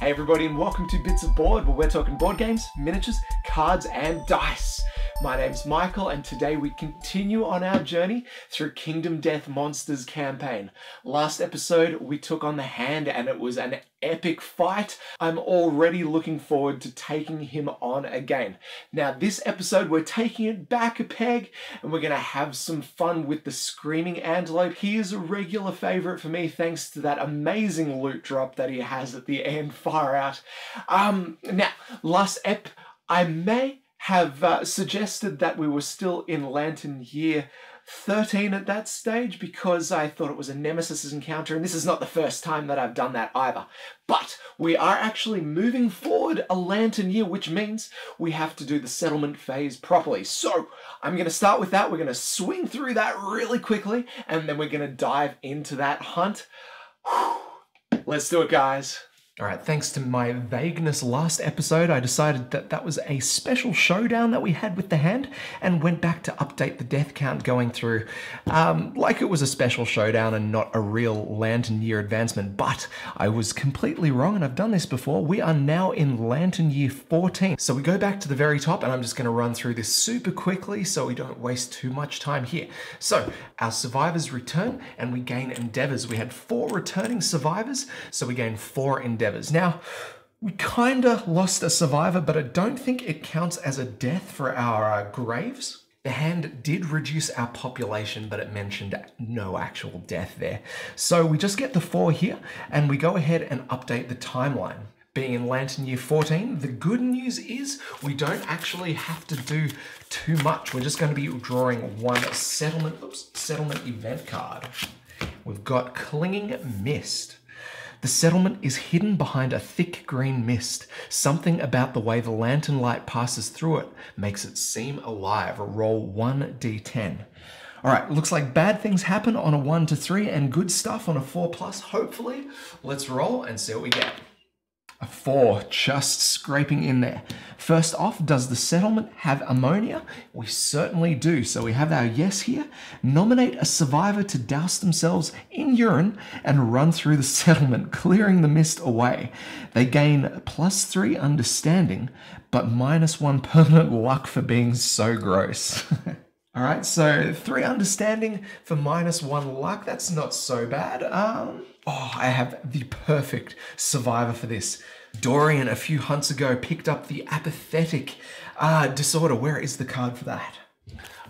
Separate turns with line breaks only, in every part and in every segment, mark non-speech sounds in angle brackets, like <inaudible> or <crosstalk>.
Hey everybody and welcome to Bits of Board where we're talking board games, miniatures, cards and dice. My name's Michael and today we continue on our journey through Kingdom Death Monsters campaign. Last episode we took on the hand and it was an epic fight. I'm already looking forward to taking him on again. Now this episode we're taking it back a peg and we're going to have some fun with the Screaming Antelope. He is a regular favorite for me thanks to that amazing loot drop that he has at the end <laughs> far out. Um, now last ep I may have uh, suggested that we were still in Lantern Year 13 at that stage because I thought it was a Nemesis encounter, and this is not the first time that I've done that either. But we are actually moving forward a Lantern Year, which means we have to do the settlement phase properly. So I'm going to start with that. We're going to swing through that really quickly, and then we're going to dive into that hunt. Whew. Let's do it, guys. All right, thanks to my vagueness last episode, I decided that that was a special showdown that we had with the hand and went back to update the death count going through um, like it was a special showdown and not a real Lantern Year advancement. But I was completely wrong and I've done this before. We are now in Lantern Year 14. So we go back to the very top and I'm just going to run through this super quickly so we don't waste too much time here. So our survivors return and we gain endeavors. We had four returning survivors, so we gain four endeavors endeavors. Now, we kind of lost a survivor, but I don't think it counts as a death for our uh, graves. The hand did reduce our population, but it mentioned no actual death there. So we just get the four here, and we go ahead and update the timeline. Being in Lantern Year 14, the good news is we don't actually have to do too much. We're just going to be drawing one settlement, oops, settlement event card. We've got Clinging Mist. The settlement is hidden behind a thick green mist. Something about the way the lantern light passes through it makes it seem alive. Roll 1d10. All right, looks like bad things happen on a 1 to 3 and good stuff on a 4 plus, hopefully. Let's roll and see what we get. A four, just scraping in there. First off, does the settlement have ammonia? We certainly do. So we have our yes here. Nominate a survivor to douse themselves in urine and run through the <laughs> settlement, clearing the mist away. They gain plus three understanding, but minus one <laughs> permanent luck for being so gross. <laughs> All right, so three understanding for minus one luck. That's not so bad. Um, oh, I have the perfect survivor for this. Dorian, a few hunts ago, picked up the apathetic uh, disorder. Where is the card for that?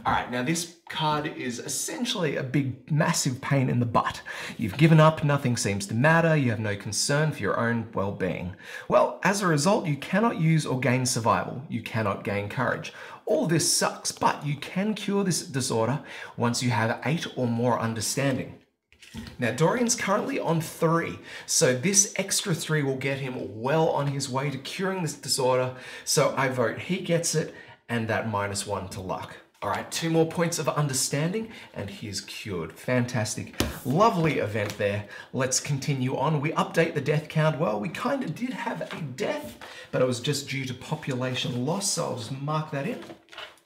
All right, now this card is essentially a big, massive pain in the butt. You've given up, nothing seems to matter, you have no concern for your own well being. Well, as a result, you cannot use or gain survival, you cannot gain courage. All this sucks, but you can cure this disorder once you have eight or more understanding. Now, Dorian's currently on three, so this extra three will get him well on his way to curing this disorder. So I vote he gets it and that minus one to luck. All right, two more points of understanding, and he's cured. Fantastic. Lovely event there. Let's continue on. We update the death count. Well, we kind of did have a death, but it was just due to population loss, so I'll just mark that in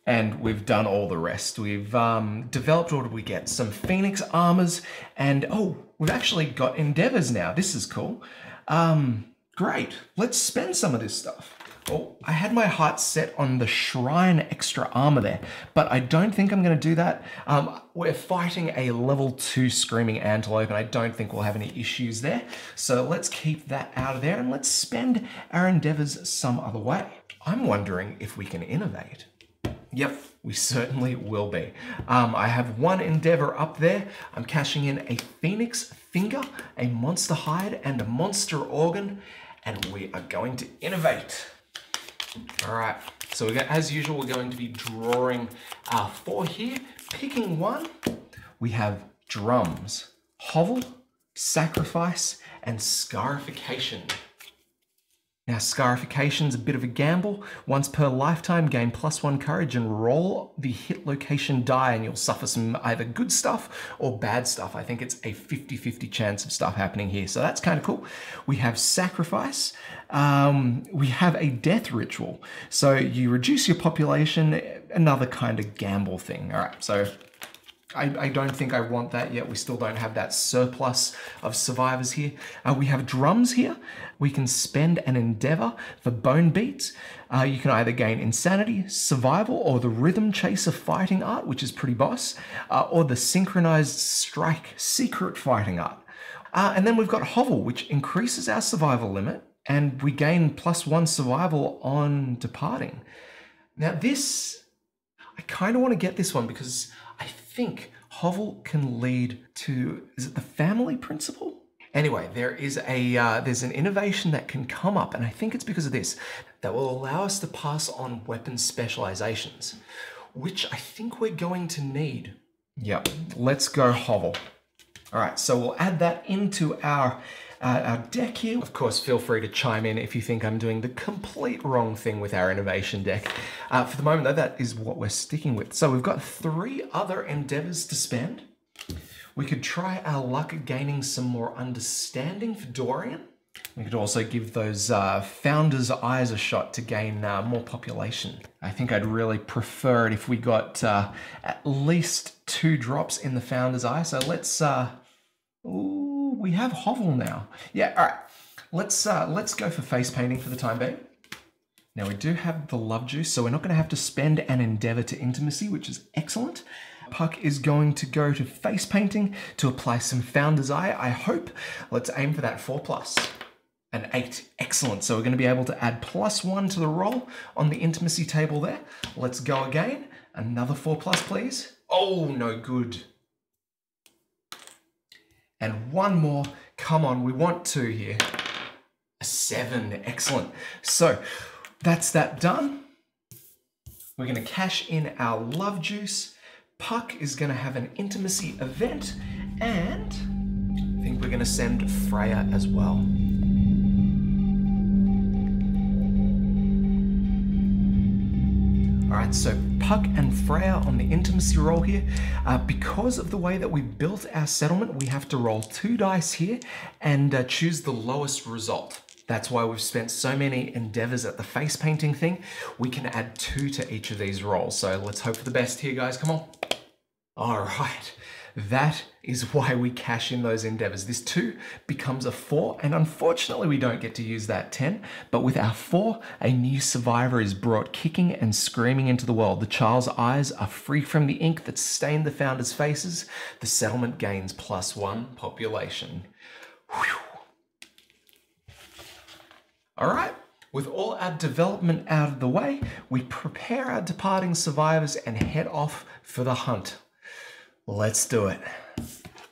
and we've done all the rest. We've um, developed, what did we get? Some Phoenix armors, and oh, we've actually got endeavors now. This is cool. Um, great, let's spend some of this stuff. Oh, I had my heart set on the Shrine extra armor there, but I don't think I'm going to do that. Um, we're fighting a level 2 Screaming Antelope, and I don't think we'll have any issues there. So let's keep that out of there, and let's spend our endeavors some other way. I'm wondering if we can innovate. Yep, we certainly will be. Um, I have one endeavor up there. I'm cashing in a phoenix finger, a monster hide, and a monster organ, and we are going to innovate. All right, so we're, as usual, we're going to be drawing our four here, picking one. We have drums, hovel, sacrifice, and scarification. Now, scarification's a bit of a gamble. Once per lifetime, gain plus one courage and roll the hit location die, and you'll suffer some either good stuff or bad stuff. I think it's a 50 50 chance of stuff happening here. So that's kind of cool. We have sacrifice. Um, we have a death ritual. So you reduce your population, another kind of gamble thing. All right, so I, I, don't think I want that yet. We still don't have that surplus of survivors here. Uh, we have drums here. We can spend an endeavor for bone beats. Uh, you can either gain insanity, survival, or the rhythm chaser fighting art, which is pretty boss, uh, or the synchronized strike secret fighting art. Uh, and then we've got hovel, which increases our survival limit, and we gain plus one survival on departing. Now this, I kind of want to get this one because think Hovel can lead to, is it the family principle? Anyway, there is a uh, there's an innovation that can come up, and I think it's because of this that will allow us to pass on weapon specializations, which I think we're going to need. Yep, let's go Hovel. All right, so we'll add that into our uh, our deck here. Of course, feel free to chime in if you think I'm doing the complete wrong thing with our innovation deck. Uh, for the moment, though, that is what we're sticking with. So we've got three other endeavors to spend. We could try our luck at gaining some more understanding for Dorian. We could also give those uh, founders' eyes a shot to gain uh, more population. I think I'd really prefer it if we got uh, at least two drops in the founders' eye. So let's, uh, ooh, we have Hovel now. Yeah, all right. Let's uh, let's go for face painting for the time being. Now we do have the love juice, so we're not going to have to spend an endeavor to intimacy, which is excellent. Puck is going to go to face painting to apply some founder's eye, I hope. Let's aim for that four plus. An eight, excellent. So we're going to be able to add plus one to the roll on the intimacy table there. Let's go again. Another four plus, please. Oh, no good. And one more. Come on, we want two here. A seven, excellent. So that's that done. We're gonna cash in our love juice. Puck is gonna have an intimacy event and I think we're gonna send Freya as well. All right, so Puck and Freya on the intimacy roll here. Uh, because of the way that we built our settlement, we have to roll two dice here and uh, choose the lowest result. That's why we've spent so many endeavors at the face painting thing. We can add two to each of these rolls. So let's hope for the best here, guys. Come on. All right. That is why we cash in those endeavors. This 2 becomes a 4, and unfortunately we don't get to use that 10, but with our 4, a new survivor is brought kicking and screaming into the world. The child's eyes are free from the ink that stained the founders' faces. The settlement gains plus 1 population. Whew. All right. With all our development out of the way, we prepare our departing survivors and head off for the hunt. Let's do it.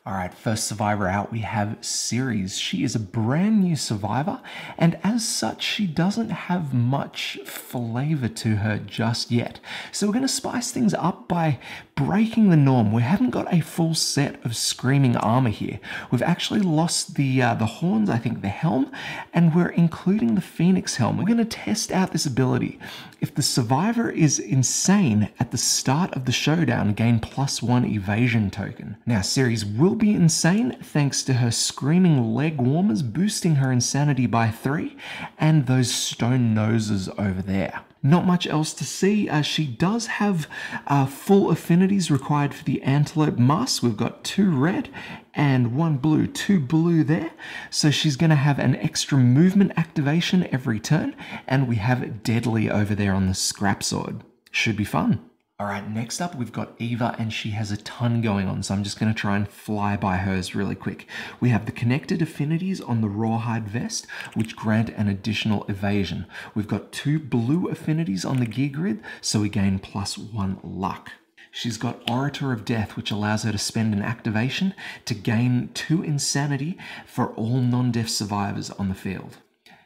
All right, first survivor out, we have Ceres. She is a brand new survivor, and as such, she doesn't have much flavor to her just yet. So we're going to spice things up by breaking the norm. We haven't got a full set of screaming armor here. We've actually lost the uh, the horns, I think the helm, and we're including the phoenix helm. We're going to test out this ability. If the survivor is insane at the start of the showdown, gain plus one evasion token. Now, Ceres will will be insane thanks to her screaming leg warmers boosting her insanity by three and those stone noses over there. Not much else to see. Uh, she does have uh, full affinities required for the antelope mask. We've got two red and one blue, two blue there. So she's going to have an extra movement activation every turn, and we have deadly over there on the scrap sword. Should be fun. All right, next up we've got Eva and she has a ton going on, so I'm just going to try and fly by hers really quick. We have the connected affinities on the rawhide vest, which grant an additional evasion. We've got two blue affinities on the gear grid, so we gain plus one luck. She's got Orator of Death, which allows her to spend an activation to gain two insanity for all non-deaf survivors on the field.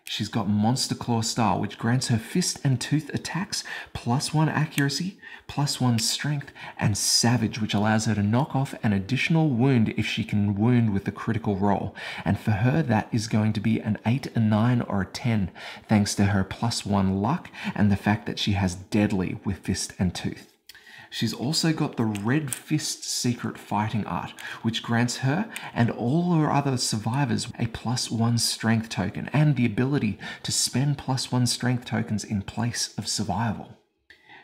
She's got Monster Claw Style, which grants her fist and tooth attacks plus one accuracy, plus one strength, and Savage, which allows her to knock off an additional wound if she can wound with a critical roll. And for her, that is going to be an 8, a 9, or a 10, thanks to her plus one luck and the fact that she has Deadly with fist and tooth. She's also got the Red Fist Secret Fighting Art, which grants her and all her other survivors a plus one strength token and the ability to spend plus one strength tokens in place of survival.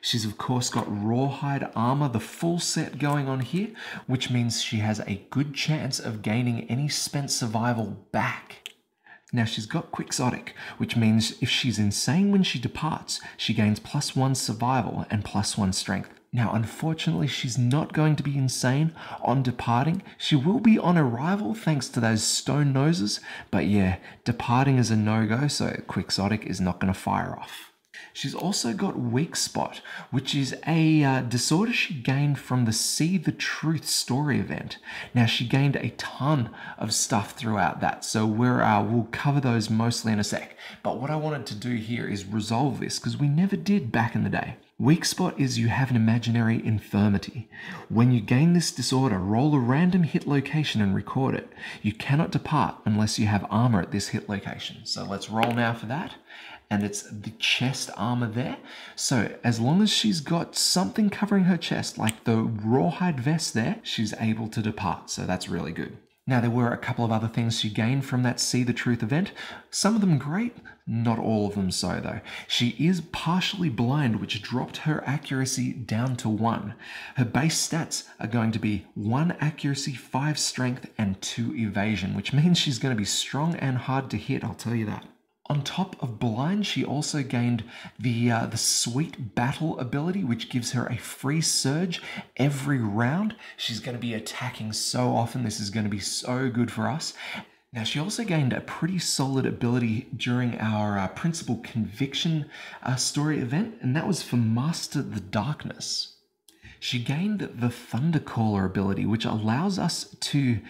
She's of course got rawhide armor, the full set going on here, which means she has a good chance of gaining any spent survival back. Now she's got quixotic, which means if she's insane when she departs, she gains plus one survival and plus one strength. Now, unfortunately, she's not going to be insane on departing. She will be on arrival thanks to those stone noses, but yeah, departing is a no go, so quixotic is not going to fire off. She's also got weak spot, which is a uh, disorder she gained from the See the Truth story event. Now she gained a ton of stuff throughout that, so we're, uh, we'll cover those mostly in a sec. But what I wanted to do here is resolve this because we never did back in the day. Weak spot is you have an imaginary infirmity. When you gain this disorder, roll a random hit location and record it. You cannot depart unless you have armor at this hit location. So let's roll now for that and it's the chest armor there. So as long as she's got something covering her chest, like the rawhide vest there, she's able to depart. So that's really good. Now, there were a couple of other things she gained from that See the Truth event. Some of them great, not all of them so, though. She is partially blind, which dropped her accuracy down to 1. Her base stats are going to be 1 accuracy, 5 strength, and 2 evasion, which means she's going to be strong and hard to hit, I'll tell you that. On top of blind, she also gained the uh, the sweet battle ability, which gives her a free surge every round. She's going to be attacking so often. This is going to be so good for us. Now, she also gained a pretty solid ability during our uh, Principle Conviction uh, story event, and that was for Master the Darkness. She gained the Thundercaller ability, which allows us to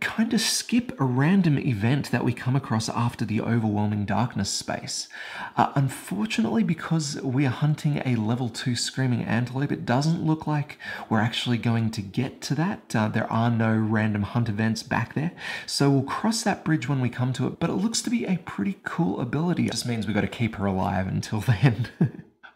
kind of skip a random event that we come across after the overwhelming darkness space. Uh, unfortunately, because we are hunting a level 2 screaming antelope, it doesn't look like we're actually going to get to that. Uh, there are no random hunt events back there, so we'll cross that bridge when we come to it, but it looks to be a pretty cool ability. It just means we've got to keep her alive until <laughs> then.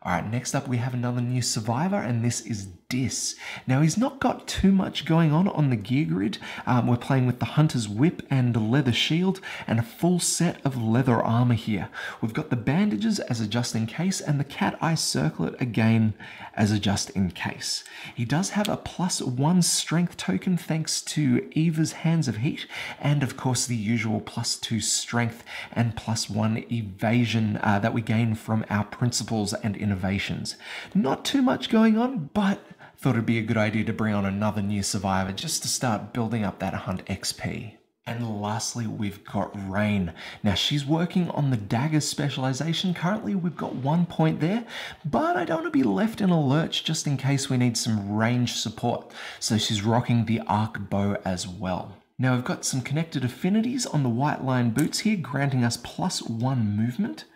All right, next up we have another new survivor, and this is Dis. Now, he's not got too much going on on the gear grid. Um, we're playing with the Hunter's Whip and leather shield and a full set of leather armor here. We've got the bandages as a just in case and the cat eye circlet again as a just in case. He does have a plus one strength token thanks to Eva's Hands of Heat and of course the usual plus two strength and plus one evasion uh, that we gain from our principles and innovations. Not too much going on, but thought it'd be a good idea to bring on another new survivor just to start building up that hunt XP. And lastly, we've got Rain. Now, she's working on the dagger specialization. Currently, we've got one point there, but I don't want to be left in a lurch just in case we need some range support. So she's rocking the arc bow as well. Now, we've got some connected affinities on the White Lion boots here, granting us plus one movement.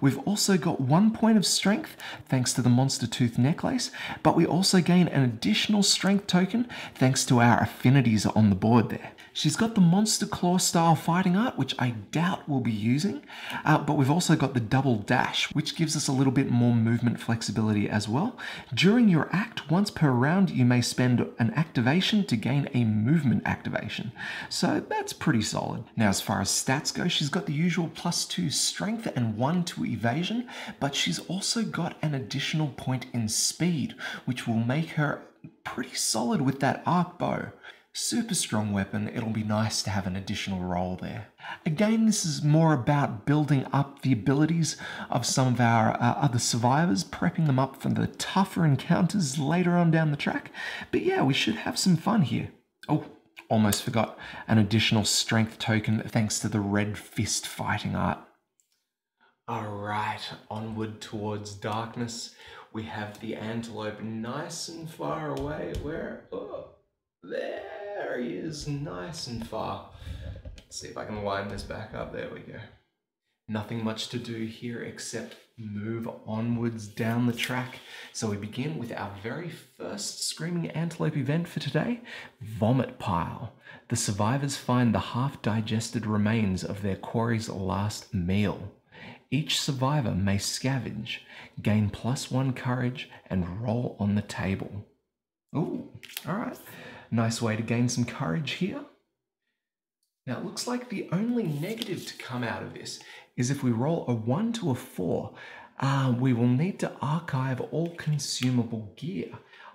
We've also got one point of strength thanks to the Monster Tooth necklace, but we also gain an additional strength token thanks to our affinities on the board there. She's got the Monster Claw style fighting art, which I doubt we'll be using, uh, but we've also got the double dash, which gives us a little bit more movement flexibility as well. During your act, once per round, you may spend an activation to gain a movement activation. So that's pretty solid. Now, as far as stats go, she's got the usual plus two strength and one to evasion, but she's also got an additional point in speed, which will make her pretty solid with that arc bow. Super strong weapon, it'll be nice to have an additional role there. Again, this is more about building up the abilities of some of our uh, other survivors, prepping them up for the tougher encounters later on down the track. But yeah, we should have some fun here. Oh, almost forgot an additional strength token thanks to the red fist fighting art. Alright, onward towards darkness. We have the antelope nice and far away. Where? Oh, there. There he is, nice and far. Let's see if I can line this back up. There we go. Nothing much to do here except move onwards down the track. So we begin with our very first Screaming Antelope event for today, Vomit Pile. The survivors find the half-digested remains of their quarry's last meal. Each survivor may scavenge, gain plus one courage, and roll on the table. Ooh, all right. Nice way to gain some courage here. Now it looks like the only negative to come out of this is if we roll a 1 to a 4. uh, we will need to archive all consumable gear.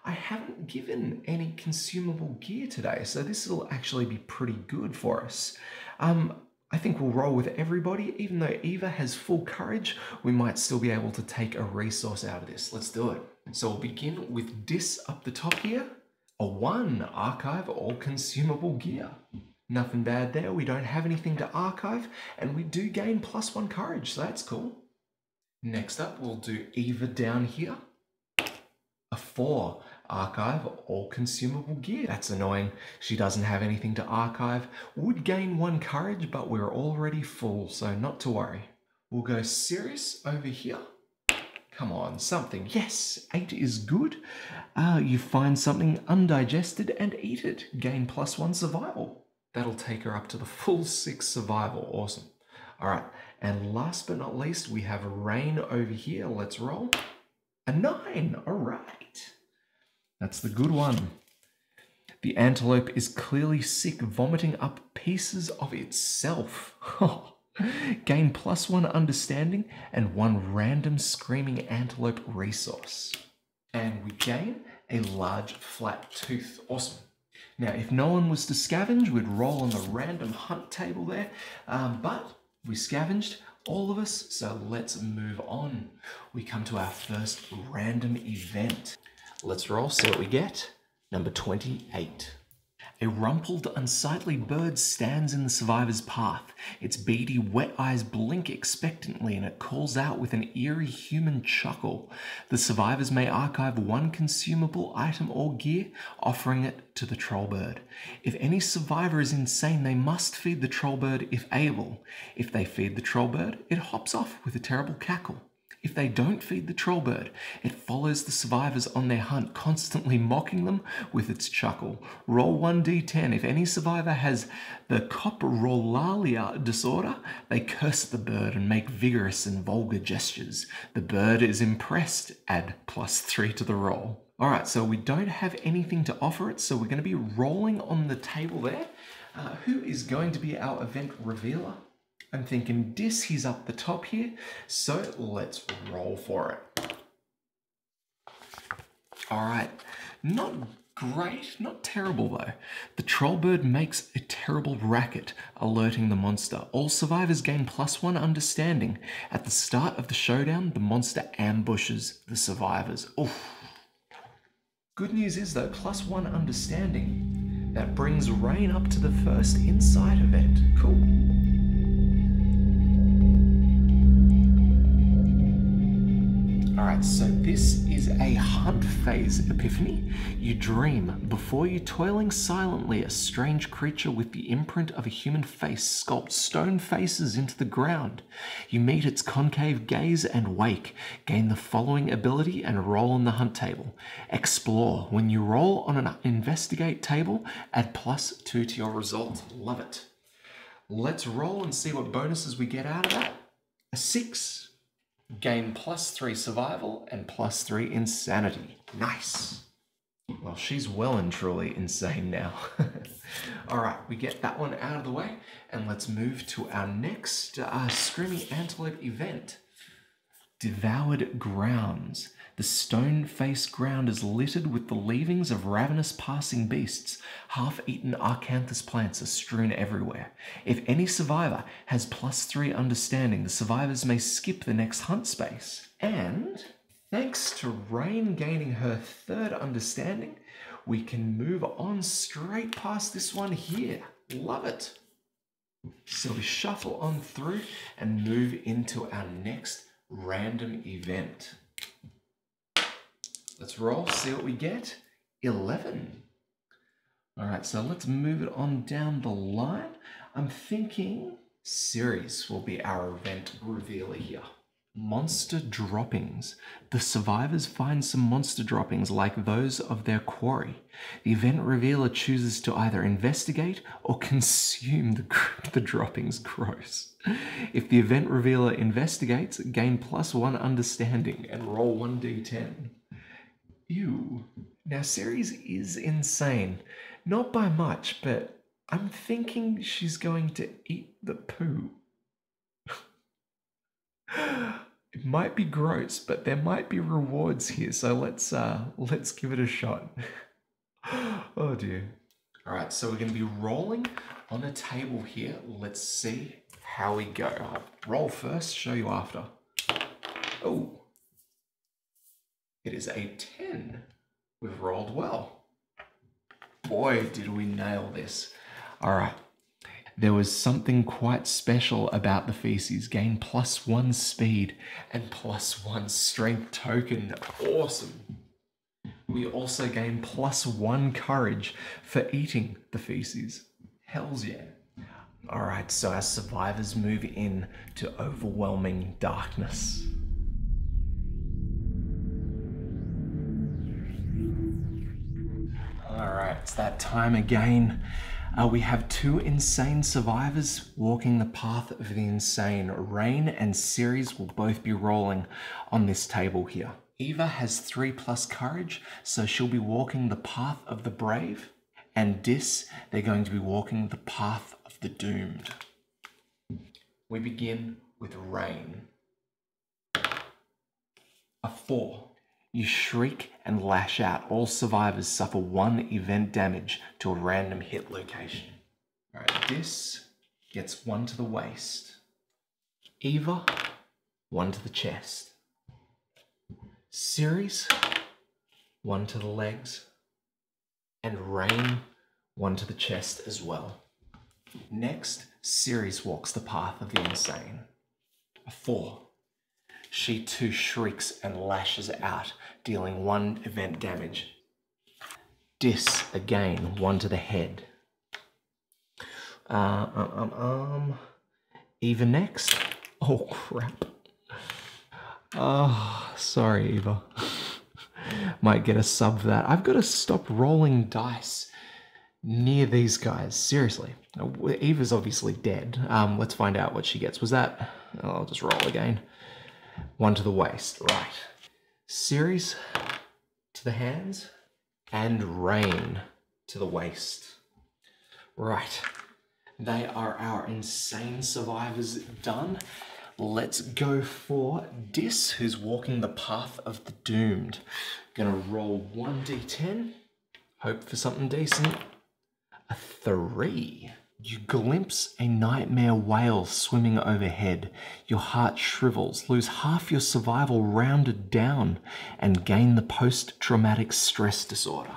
I haven't given any consumable gear today, so this will actually be pretty good for us. Um, I think we'll roll with everybody. Even though Eva has full courage, we might still be able to take a resource out of this. Let's do it. So we'll begin with Dis up the top here. A one, archive all consumable gear. Nothing bad there. We don't have anything to archive, and we do gain plus one courage, so that's cool. Next up, we'll do Eva down here. A four, archive all consumable gear. That's annoying. She doesn't have anything to archive. Would gain one courage, but we're already full, so not to worry. We'll go Ceres over here. Come on, something. Yes, eight is good. Uh, you find something undigested and eat it. Gain plus one survival. That'll take her up to the full six survival. Awesome. All right, and last but not least, we have Rain over here. Let's roll. A nine. All right. That's the good one. The antelope is clearly sick, vomiting up pieces of itself. <laughs> Gain plus one understanding and one random screaming antelope resource. And we gain a large flat tooth. Awesome. Now, if no one was to scavenge, we'd roll on the random hunt table there. Um, but we scavenged, all of us, so let's move on. We come to our first random event. Let's roll, see what we get. Number 28. A rumpled, unsightly bird stands in the survivor's path. Its beady, wet eyes blink expectantly and it calls out with an eerie human chuckle. The survivors may archive one consumable item or gear, offering it to the troll bird. If any survivor is insane, they must feed the troll bird if able. If they feed the troll bird, it hops off with a terrible cackle. If they don't feed the troll bird, it follows the survivors on their hunt, constantly mocking them with its chuckle. Roll 1d10. If any survivor has the coprolalia disorder, they curse the bird and make vigorous and vulgar gestures. The bird is impressed. Add plus 3 to the roll. All right, so we don't have anything to offer it, so we're going to be rolling on the table there. Uh, who is going to be our event revealer? I'm thinking Dis, he's up the top here. So let's roll for it. All right, not great, not terrible though. The troll bird makes a terrible racket, alerting the monster. All survivors gain plus one understanding. At the start of the showdown, the monster ambushes the survivors. Oof. Good news is though, plus one understanding. That brings Rain up to the first insight event. Cool. Alright, so this is a hunt phase epiphany. You dream. Before you, toiling silently, a strange creature with the imprint of a human face sculpts stone faces into the ground. You meet its concave gaze and wake. Gain the following ability and roll on the hunt table. Explore. When you roll on an investigate table, add plus two to your result. Love it. Let's roll and see what bonuses we get out of that. A six gain plus three survival and plus three insanity. Nice. Well, she's well and truly insane now. <laughs> All right, we get that one out of the way, and let's move to our next uh, Screaming Antelope event. Devoured Grounds. The stone faced ground is littered with the leavings of ravenous passing beasts. Half eaten Acanthus plants are strewn everywhere. If any survivor has plus three understanding, the survivors may skip the next hunt space. And thanks to Rain gaining her third understanding, we can move on straight past this one here. Love it. So we shuffle on through and move into our next random event. Let's roll, see what we get. 11. All right, so let's move it on down the line. I'm thinking Ceres will be our event revealer here. Monster droppings. The survivors find some monster droppings like those of their quarry. The event revealer chooses to either investigate or consume the, <laughs> the droppings. Gross. If the event revealer investigates, gain plus one understanding and roll 1d10. Ew. Now, Ceres is insane. Not by much, but I'm thinking she's going to eat the poo. <gasps> It might be gross, but there might be rewards here. So let's uh let's give it a shot. <gasps> oh dear. All right, so we're to be rolling on a table here. Let's see how we go. I'll roll first, show you after. Oh, it is a 10. We've rolled well. Boy, did we nail this. All right. There was something quite special about the feces. Gain plus one speed and plus one strength token. Awesome. We also gain plus one courage for eating the feces. Hells yeah. All right, so our survivors move in to overwhelming darkness. All right, it's that time again. Uh, we have two insane survivors walking the path of the insane. Rain and Ceres will both be rolling on this table here. Eva has three plus courage, so she'll be walking the path of the brave. And Dis, they're going to be walking the path of the doomed. We begin with Rain. A four. You shriek and lash out. All survivors suffer one event damage to a random hit location. Alright, this gets one to the waist. Eva, one to the chest. Ceres, one to the legs. And Rain, one to the chest as well. Next, Ceres walks the path of the insane. A four. She too shrieks and lashes out, dealing one event damage. Dis again, one to the head. Uh, um, um, um. Eva next. Oh crap. Oh, sorry, Eva. <laughs> Might get a sub for that. I've got to stop rolling dice near these guys. Seriously. Eva's obviously dead. Um, let's find out what she gets. Was that... I'll just roll again. One to the waist, right. Ceres to the hands and rain to the waist. Right. They are our insane survivors done. Let's go for Dis, who's walking the path of the doomed. Gonna roll 1d10. Hope for something decent. A three. You glimpse a nightmare whale swimming overhead. Your heart shrivels, lose half your survival rounded down, and gain the post traumatic stress disorder.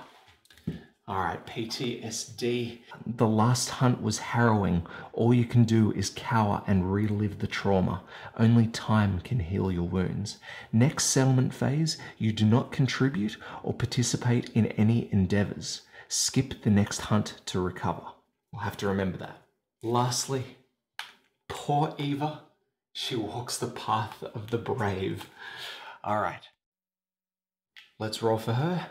All right, PTSD. The last hunt was harrowing. All you can do is cower and relive the trauma. Only time can heal your wounds. Next settlement phase, you do not contribute or participate in any endeavors. Skip the next hunt to recover. We'll have to remember that. Lastly, poor Eva. She walks the path of the brave. All right. Let's roll for her.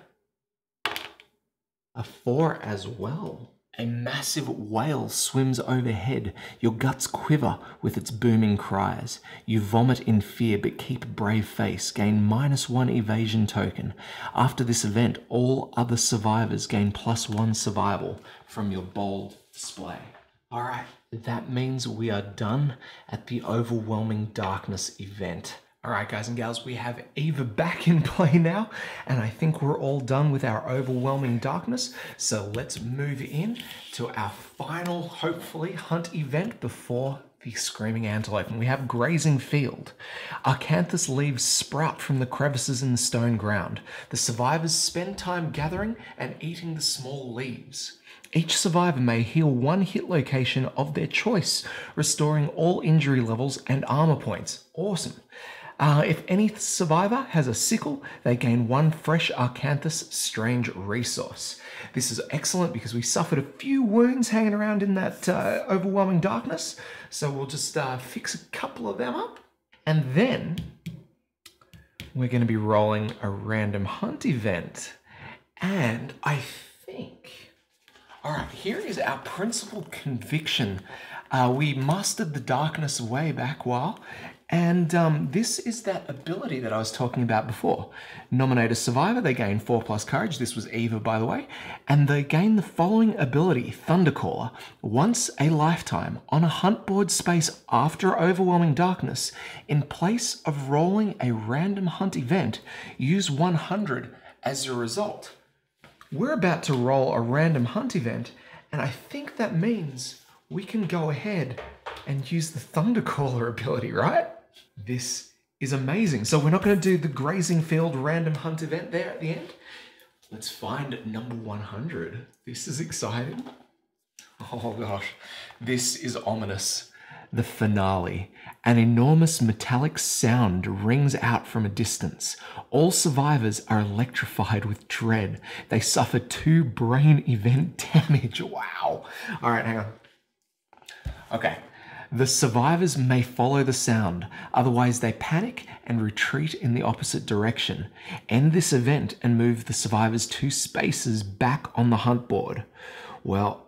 A four as well. A massive whale swims overhead. Your guts quiver with its booming cries. You vomit in fear but keep brave face. Gain minus one evasion token. After this event, all other survivors gain plus one survival from your bold display. All right, that means we are done at the Overwhelming Darkness event. All right, guys and gals, we have Eva back in <laughs> play now, and I think we're all done with our overwhelming darkness. So let's move in to our final, hopefully, hunt event before the Screaming Antelope. And we have Grazing Field. Acanthus leaves sprout from the crevices in the stone ground. The survivors spend time gathering and eating the small leaves. Each survivor may heal one hit location of their choice, restoring all injury levels and armor points. Awesome. Uh, if any survivor has a sickle, they gain one fresh Acanthus strange resource. This is excellent because we suffered a few wounds hanging around in that uh, overwhelming darkness. So we'll just uh, fix a couple of them up. And then we're going to be rolling a random hunt event. And I all right, here is our principle conviction. Uh, we mustered the darkness way back while, And um, this is that ability that I was talking about before. Nominate a survivor, they gain 4 plus courage. This was Eva, by the way. And they gain the following ability Thundercaller. Once a lifetime, on a hunt board space after overwhelming darkness, in place of rolling a random hunt event, use 100 as your result. We're about to roll a random hunt event, and I think that means we can go ahead and use the Thundercaller ability, right? This is amazing. So we're not going to do the grazing field random hunt event there at the end. Let's find number 100. This is exciting. Oh gosh, this is ominous. The finale. An enormous metallic sound rings out from a distance. All survivors are electrified with dread. They suffer two brain event <laughs> damage. Wow. All right, hang on. Okay, the survivors may follow the sound, otherwise, they panic and retreat in the opposite direction. End this event and move the survivors two spaces back on the hunt board. Well,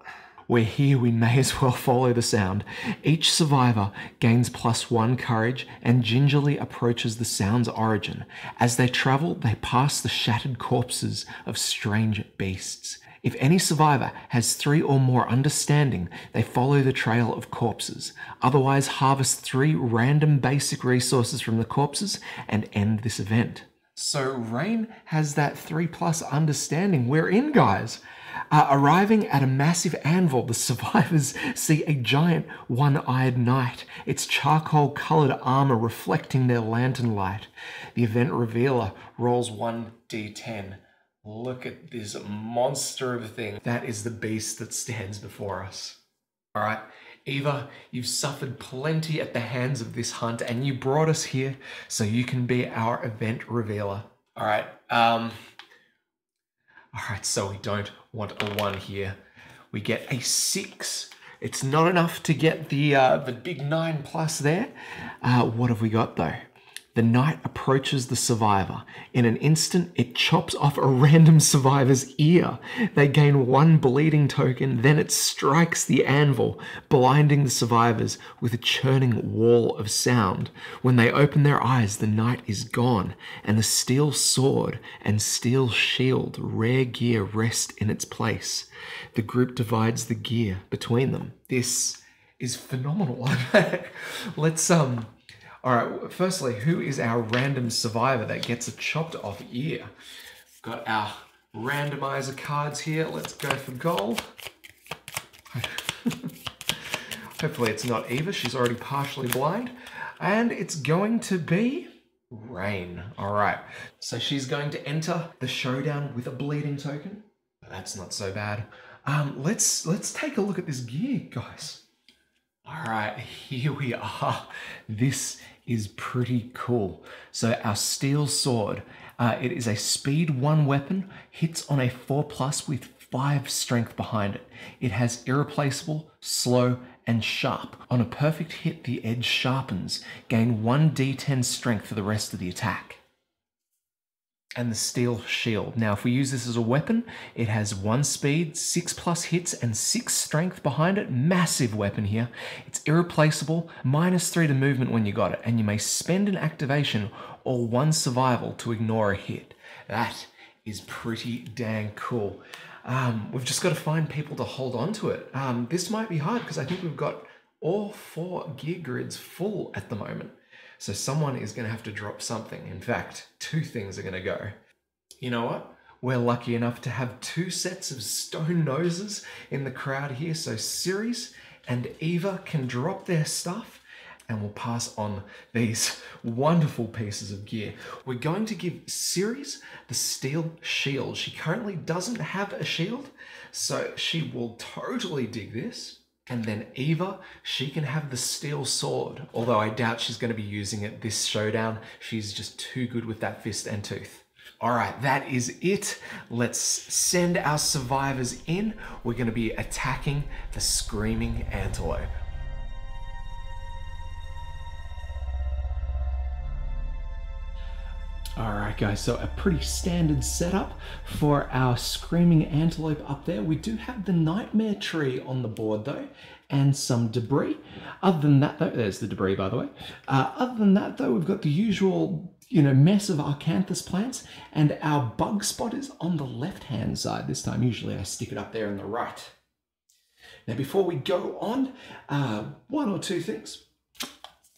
we're here, we may as well follow the sound. Each survivor gains plus one courage and gingerly approaches the sound's origin. As they travel, they pass the shattered corpses of strange beasts. If any survivor has three or more understanding, they follow the trail of corpses. Otherwise, harvest three random basic resources from the corpses and end this event. So, Rain has that three plus understanding. We're in, guys. Uh, arriving at a massive anvil, the <laughs> survivors see a giant one eyed knight, its charcoal colored armor reflecting their lantern light. The event revealer rolls 1d10. Look at this monster of a thing. That is the beast that stands before us. All right, Eva, you've suffered plenty at the hands of this hunt, and you brought us here so you can be our event revealer. All right, um, all right, so we don't want a one here. We get a six. It's not enough to get the uh, the big nine plus there. Uh, what have we got though? The knight approaches the survivor. In an instant, it chops off a random survivor's ear. They gain one bleeding token, then it strikes the anvil, blinding the survivors with a churning wall of sound. When they open their eyes, the knight is gone, and the steel sword and steel shield, rare gear, rest in its place. The group divides the gear between them. This is phenomenal. <laughs> Let's um all right, firstly, who is our random survivor that gets a chopped off ear? Got our randomizer cards here. Let's go for gold. <laughs> Hopefully it's not Eva, she's already partially blind. And it's going to be Rain. All right, so she's going to enter the showdown with a bleeding token. That's not so bad. Um, let's let's take a look at this gear, guys. All right, <laughs> here we are. This is pretty cool. So our steel sword, uh, it is a speed one weapon, hits on a four plus with five strength behind it. It has irreplaceable, slow, and sharp. On a perfect hit, the edge sharpens. Gain 1d10 strength for the rest of the attack and the steel shield. Now, if we use this as a weapon, it has one speed, six plus hits, and six strength behind it. Massive weapon here. It's irreplaceable, minus three to movement when you got it, and you may spend an activation or one survival to ignore a hit. That is pretty dang cool. Um, we've just got to find people to hold on to it. Um, this might be hard because I think we've got all four gear grids full at the moment. So someone is going to have to drop something. In fact, two things are going to go. You know what? We're lucky enough to have two sets of stone noses in the crowd here. So Ceres and Eva can drop their stuff and we'll pass on these wonderful pieces of gear. We're going to give Ceres the steel shield. She currently doesn't have a shield, so she will totally dig this. And then Eva, she can have the steel sword, although I doubt she's going to be using it this showdown. She's just too good with that fist and tooth. All right, that is it. Let's send our survivors in. We're going to be attacking the Screaming Antelope. Alright guys, so a pretty standard setup for our Screaming Antelope up there. We do have the Nightmare Tree on the board though, and some debris. Other than that though, there's the debris by the way. Uh, other than that though, we've got the usual you know, mess of Acanthus plants, and our bug spot is on the left-hand side this time. Usually I stick it up there on the right. Now before we go on, uh, one or two things.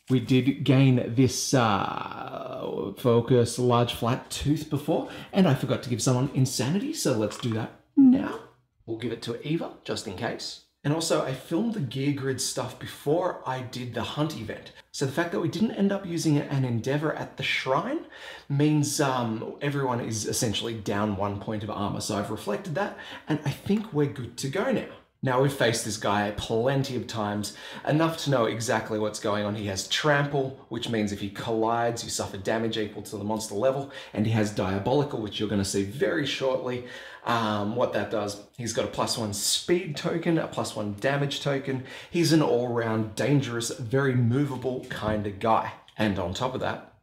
We did gain this uh, focus large flat tooth before, and I forgot to give someone insanity, so let's do that now. We'll give it to Eva, just in case. And also, I filmed the gear grid stuff before I did the hunt event. So the fact that we didn't end up using an endeavor at the shrine means um, everyone is essentially down one point of armor. So I've reflected that, and I think we're good to go now. Now we've faced this guy plenty of times, enough to know exactly what's going on. He has trample, which means if he collides, you suffer damage equal to the monster level, and he has diabolical, which you're going to see very shortly. Um, what that does, he's got a plus one speed token, a plus one damage token. He's an all-round dangerous, very movable kind of guy. And on top of that,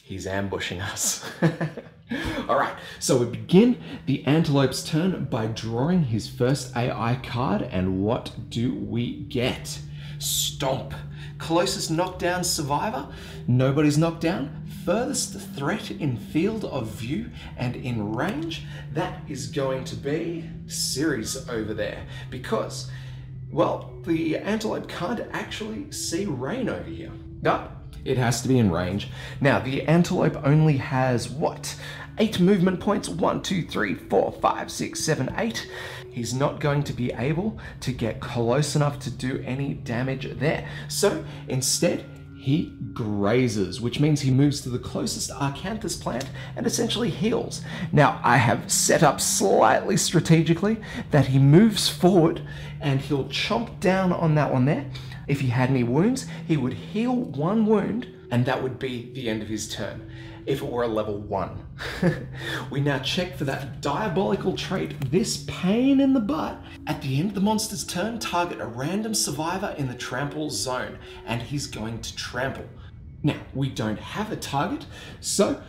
he's ambushing us. <laughs> <laughs> All right, so we begin the antelope's turn by drawing his first AI card, and what do we get? Stomp. Closest knockdown survivor, nobody's knocked down. Furthest threat in field of view and in range, that is going to be Ceres over there. Because, well, the antelope can't actually see Rain over here. No, it has to be in range. Now, the antelope only has what? Eight movement points, one, two, three, four, five, six, seven, eight. He's not going to be able to get close enough to do any damage there. So instead, he grazes, which means he moves to the closest Acanthus plant and essentially heals. Now, I have set up slightly strategically that he moves forward and he'll chomp down on that one there. If he had any wounds, he would heal one wound and that would be the end of his turn if it were a level 1. <laughs> we now check for that diabolical trait, this pain in the butt. At the end of the monster's turn, target a random survivor in the trample zone, and he's going to trample. Now, we don't have a target, so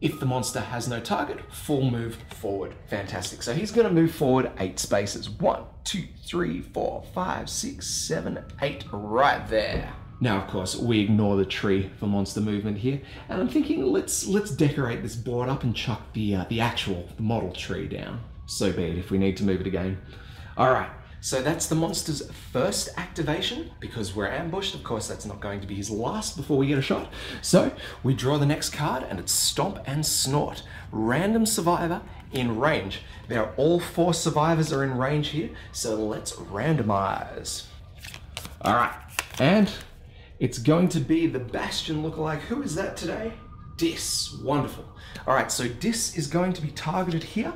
if the monster has no target, full move forward. Fantastic. So he's going to move forward eight spaces. One, two, three, four, five, six, seven, eight, right there. Now, of course, we ignore the tree for monster movement here, and I'm thinking let's let's decorate this board up and chuck the uh, the actual the model tree down. So be it if we need to move it again. All right, so that's the monster's first activation. Because we're ambushed, of course, that's not going to be his last before we get a shot. So we draw the next card, and it's Stomp and Snort. Random survivor in range. Now, all four survivors are in range here, so let's randomize. All right, and it's going to be the Bastion lookalike. Who is that today? Dis. Wonderful. All right, so Dis is going to be targeted here.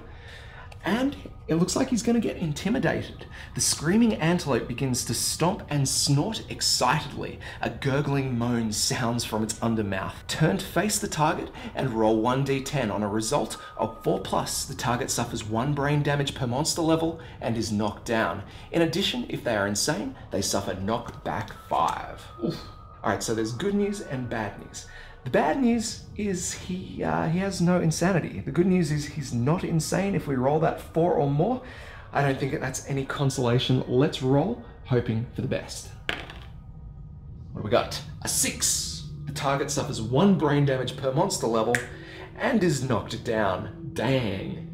And it looks like he's going to get intimidated. The screaming antelope begins to stomp and snort excitedly. A gurgling moan sounds from its undermouth. Turn to face the target and roll 1d10. On a result of 4 plus, the target suffers 1 brain damage per monster level and is knocked down. In addition, if they are insane, they suffer knockback 5. Oof. Alright, so there's good news and bad news. The bad news is he uh, he has no insanity. The good news is he's not insane. If we roll that four or more, I don't think that's any consolation. Let's roll, hoping for the best. What do we got? A six. The target suffers one brain damage per monster level and is knocked down. Dang.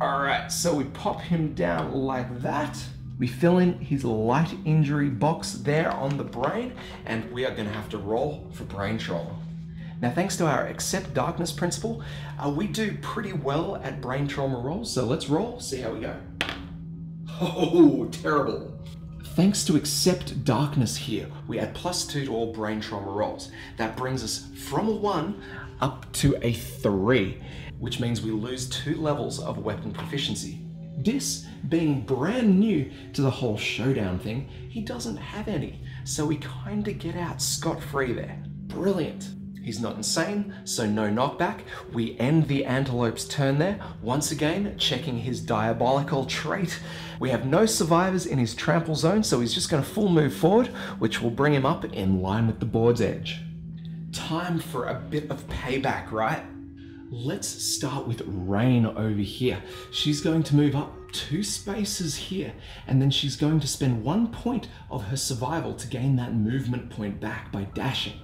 All right, so we pop him down like that. We fill in his light injury box there on the brain, and we are going to have to roll for brain trauma. Now, thanks to our accept darkness principle, uh, we do pretty well at brain trauma rolls. So let's roll, see how we go. Oh, terrible. Thanks to accept darkness here, we add plus two to all brain trauma rolls. That brings us from a one up to a three, which means we lose two levels of weapon proficiency. This, being brand new to the whole showdown thing, he doesn't have any, so we kinda get out scot-free there. Brilliant. He's not insane, so no knockback. We end the antelope's turn there, once again checking his diabolical trait. We have no survivors in his trample zone, so he's just going to full move forward, which will bring him up in line with the board's edge. Time for a bit of payback, right? Let's start with Rain over here. She's going to move up two spaces here, and then she's going to spend one point of her survival to gain that movement point back by dashing.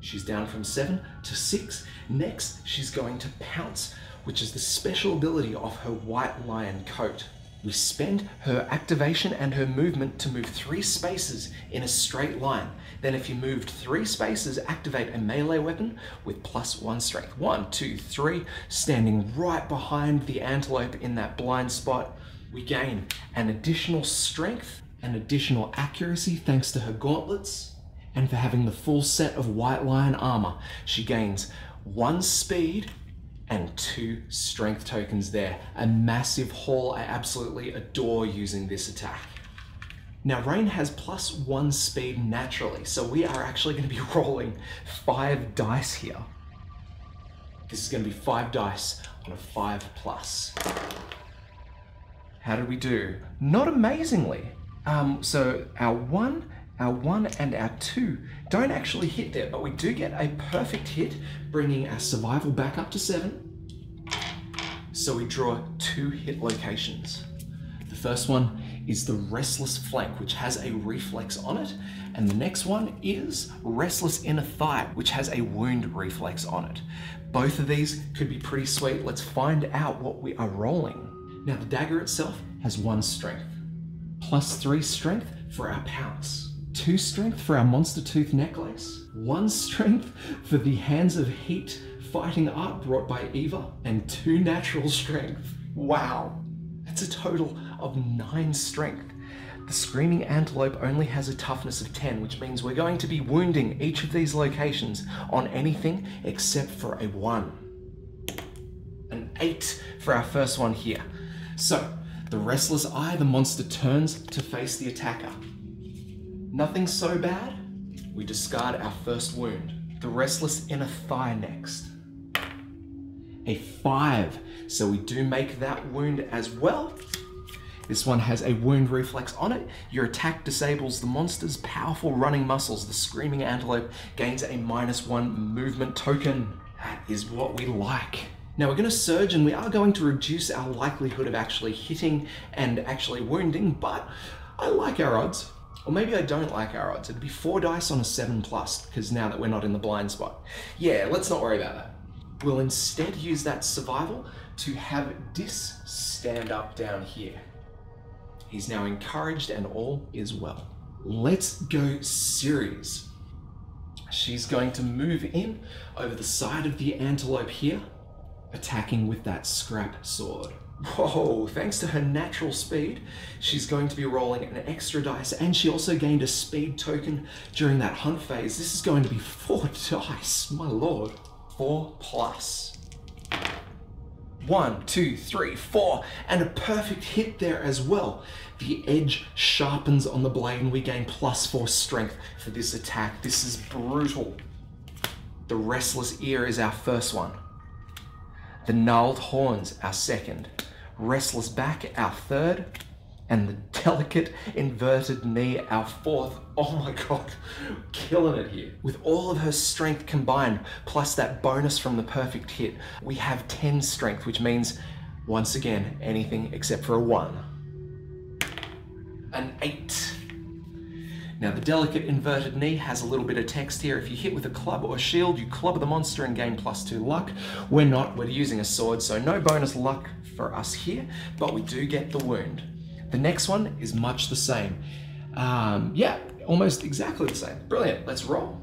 She's down from seven to six. Next, she's going to pounce, which is the special ability of her white lion coat. We spend her activation and her movement to move three spaces in a straight line. Then if you moved three spaces, activate a melee weapon with plus one strength. One, two, three, standing right behind the antelope in that blind spot. We gain an additional strength and additional accuracy thanks to her gauntlets. And for having the full set of White Lion armor, she gains one speed and two strength tokens there. A massive haul. I absolutely adore using this attack. Now Rain has plus one speed naturally, so we are actually going to be <laughs> rolling five dice here. This is going to be five dice on a five plus. How did we do? Not amazingly. Um, so our one, our one and our two don't actually hit there, but we do get a perfect hit, bringing our survival back up to seven. So we draw two hit locations. The first one is the Restless Flank, which has a reflex on it, and the next one is Restless Inner Thigh, which has a wound reflex on it. Both of these could be pretty sweet. Let's find out what we are rolling. Now, the dagger itself has one strength, plus three strength for our pounce, two strength for our monster tooth necklace, one strength for the Hands of Heat fighting art brought by Eva, and two natural strength. Wow, that's a total of nine strength. The Screaming Antelope only has a toughness of 10, which means we're going to be wounding each of these locations on anything except for a 1. An 8 for our first one here. So, the Restless Eye, the monster turns to face the attacker. Nothing so bad, we discard our first wound. The Restless Inner Thigh next. A 5, so we do make that wound as well. This one has a wound reflex on it. Your attack disables the monster's powerful running muscles. The Screaming Antelope gains a minus one movement token. That is what we like. Now we're going to surge and we are going to reduce our likelihood of actually hitting and actually wounding, but I like our odds. Or maybe I don't like our odds. It'd be four dice on a seven plus, because now that we're not in the blind spot. Yeah, let's not worry about that. We'll instead use that survival to have Dis stand up down here. He's now encouraged and all is well. Let's go Ceres. She's going to move in over the side of the antelope here, attacking with that scrap sword. Whoa, thanks to her natural speed, she's going to be rolling an extra dice and she also gained a speed token during that hunt phase. This is going to be four <laughs> dice, my lord. Four plus. One, two, three, four, and a perfect hit there as well. The edge sharpens on the blade and we gain plus four strength for this attack. This is brutal. The Restless Ear is our first one. The Gnarled Horns, our second. Restless Back, our third and the delicate inverted knee, our fourth. Oh my god, killing it here. With all of her strength combined, plus that bonus from the perfect hit, we have 10 strength, which means, once again, anything except for a 1. An 8. Now the delicate inverted knee has a little bit of text here. If you hit with a club or a shield, you club the monster and gain plus 2 luck. We're not, we're using a sword, so no bonus luck for us here, but we do get the wound. The next one is much the same. Um, yeah, almost exactly the same. Brilliant, let's roll.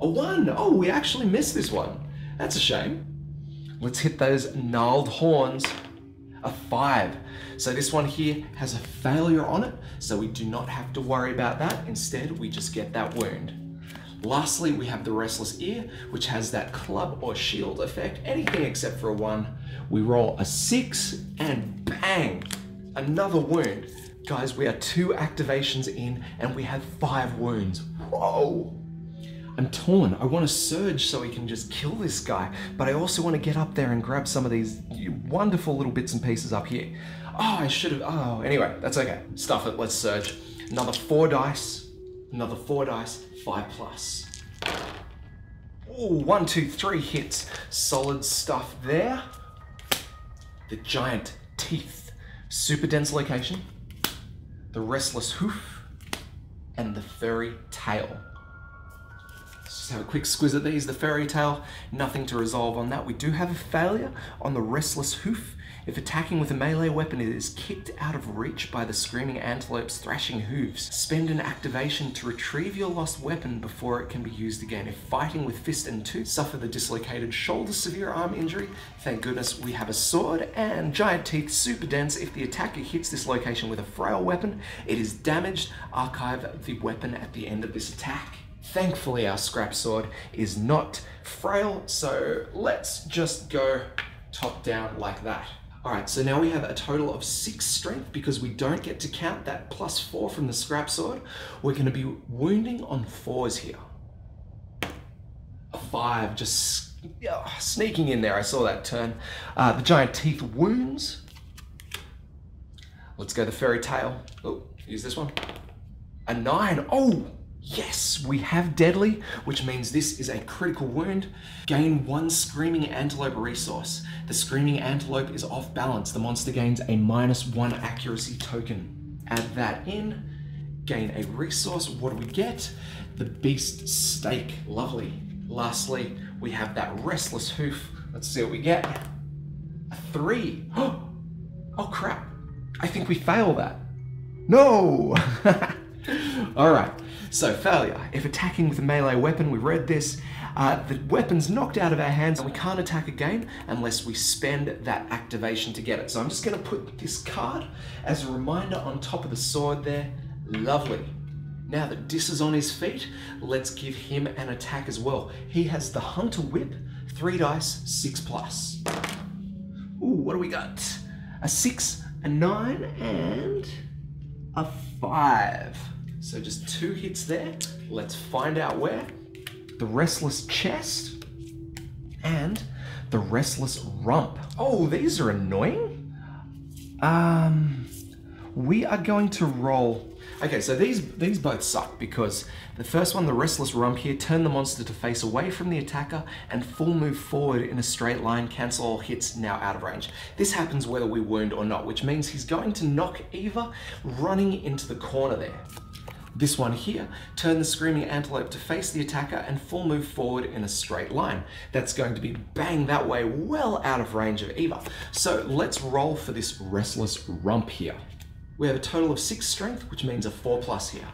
A one. Oh, we actually missed this one. That's a shame. Let's hit those gnarled horns. A five. So this one here has a failure on it, so we do not have to worry about that. Instead, we just get that wound. Lastly, we have the Restless Ear, which has that club or shield effect, anything except for a one. We roll a six and bang, another wound. Guys, we are two activations in and we have five wounds. Whoa! I'm torn. I want to surge so we can just kill this guy, but I also want to get up there and grab some of these wonderful little bits and pieces up here. Oh, I should have. Oh, anyway, that's okay. Stuff it. Let's search. Another four dice. Another four dice. Five plus. Ooh, one, two, three hits. Solid stuff there. The giant teeth. Super dense location. The restless hoof. And the furry tail. Let's just have a quick squiz at these. The furry tail, nothing to resolve on that. We do have a failure on the restless hoof. If attacking with a melee weapon, it is kicked out of reach by the screaming antelope's thrashing hooves. Spend an activation to retrieve your lost weapon before it can be used again. If fighting with fist and tooth, suffer the dislocated shoulder, severe arm injury. Thank goodness we have a sword and giant teeth, super dense. If the attacker hits this location with a frail weapon, it is damaged. Archive the weapon at the end of this attack. Thankfully, our scrap sword is not frail, so let's just go top down like that. All right, so now we have a total of six strength because we don't get to count that plus four from the scrap sword. We're gonna be wounding on fours here. A five, just oh, sneaking in there. I saw that turn. Uh, the giant teeth wounds. Let's go the fairy tale. Oh, use this one. A nine. Oh, Yes, we have deadly, which means this is a critical wound. Gain one screaming antelope resource. The screaming antelope is off balance. The monster gains a minus one accuracy token. Add that in, gain a resource. What do we get? The beast steak, lovely. Lastly, we have that restless hoof. Let's see what we get. A three. <gasps> Oh crap. I think we fail that. No! <laughs> All right. So failure. If attacking with a melee weapon, we read this, uh, the weapon's knocked out of our hands and we can't attack again unless we spend that activation to get it. So I'm just gonna put this card as a reminder on top of the sword there. Lovely. Now that Dis is on his feet, let's give him an attack as well. He has the Hunter Whip, three dice, six plus. Ooh, what do we got? A six, a nine, and a five. So just two hits there. Let's find out where. The Restless Chest and the Restless Rump. Oh, these are annoying. Um, we are going to roll. Okay, so these these both suck because the first one, the Restless Rump here, turn the monster to face away from the attacker and full move forward in a straight line, cancel all hits now out of range. This happens whether we wound or not, which means he's going to knock Eva running into the corner there. This one here, turn the screaming antelope to face the attacker and full move forward in a straight line. That's going to be bang that way, well out of range of Eva. So let's roll for this restless rump here. We have a total of six strength, which means a four plus here.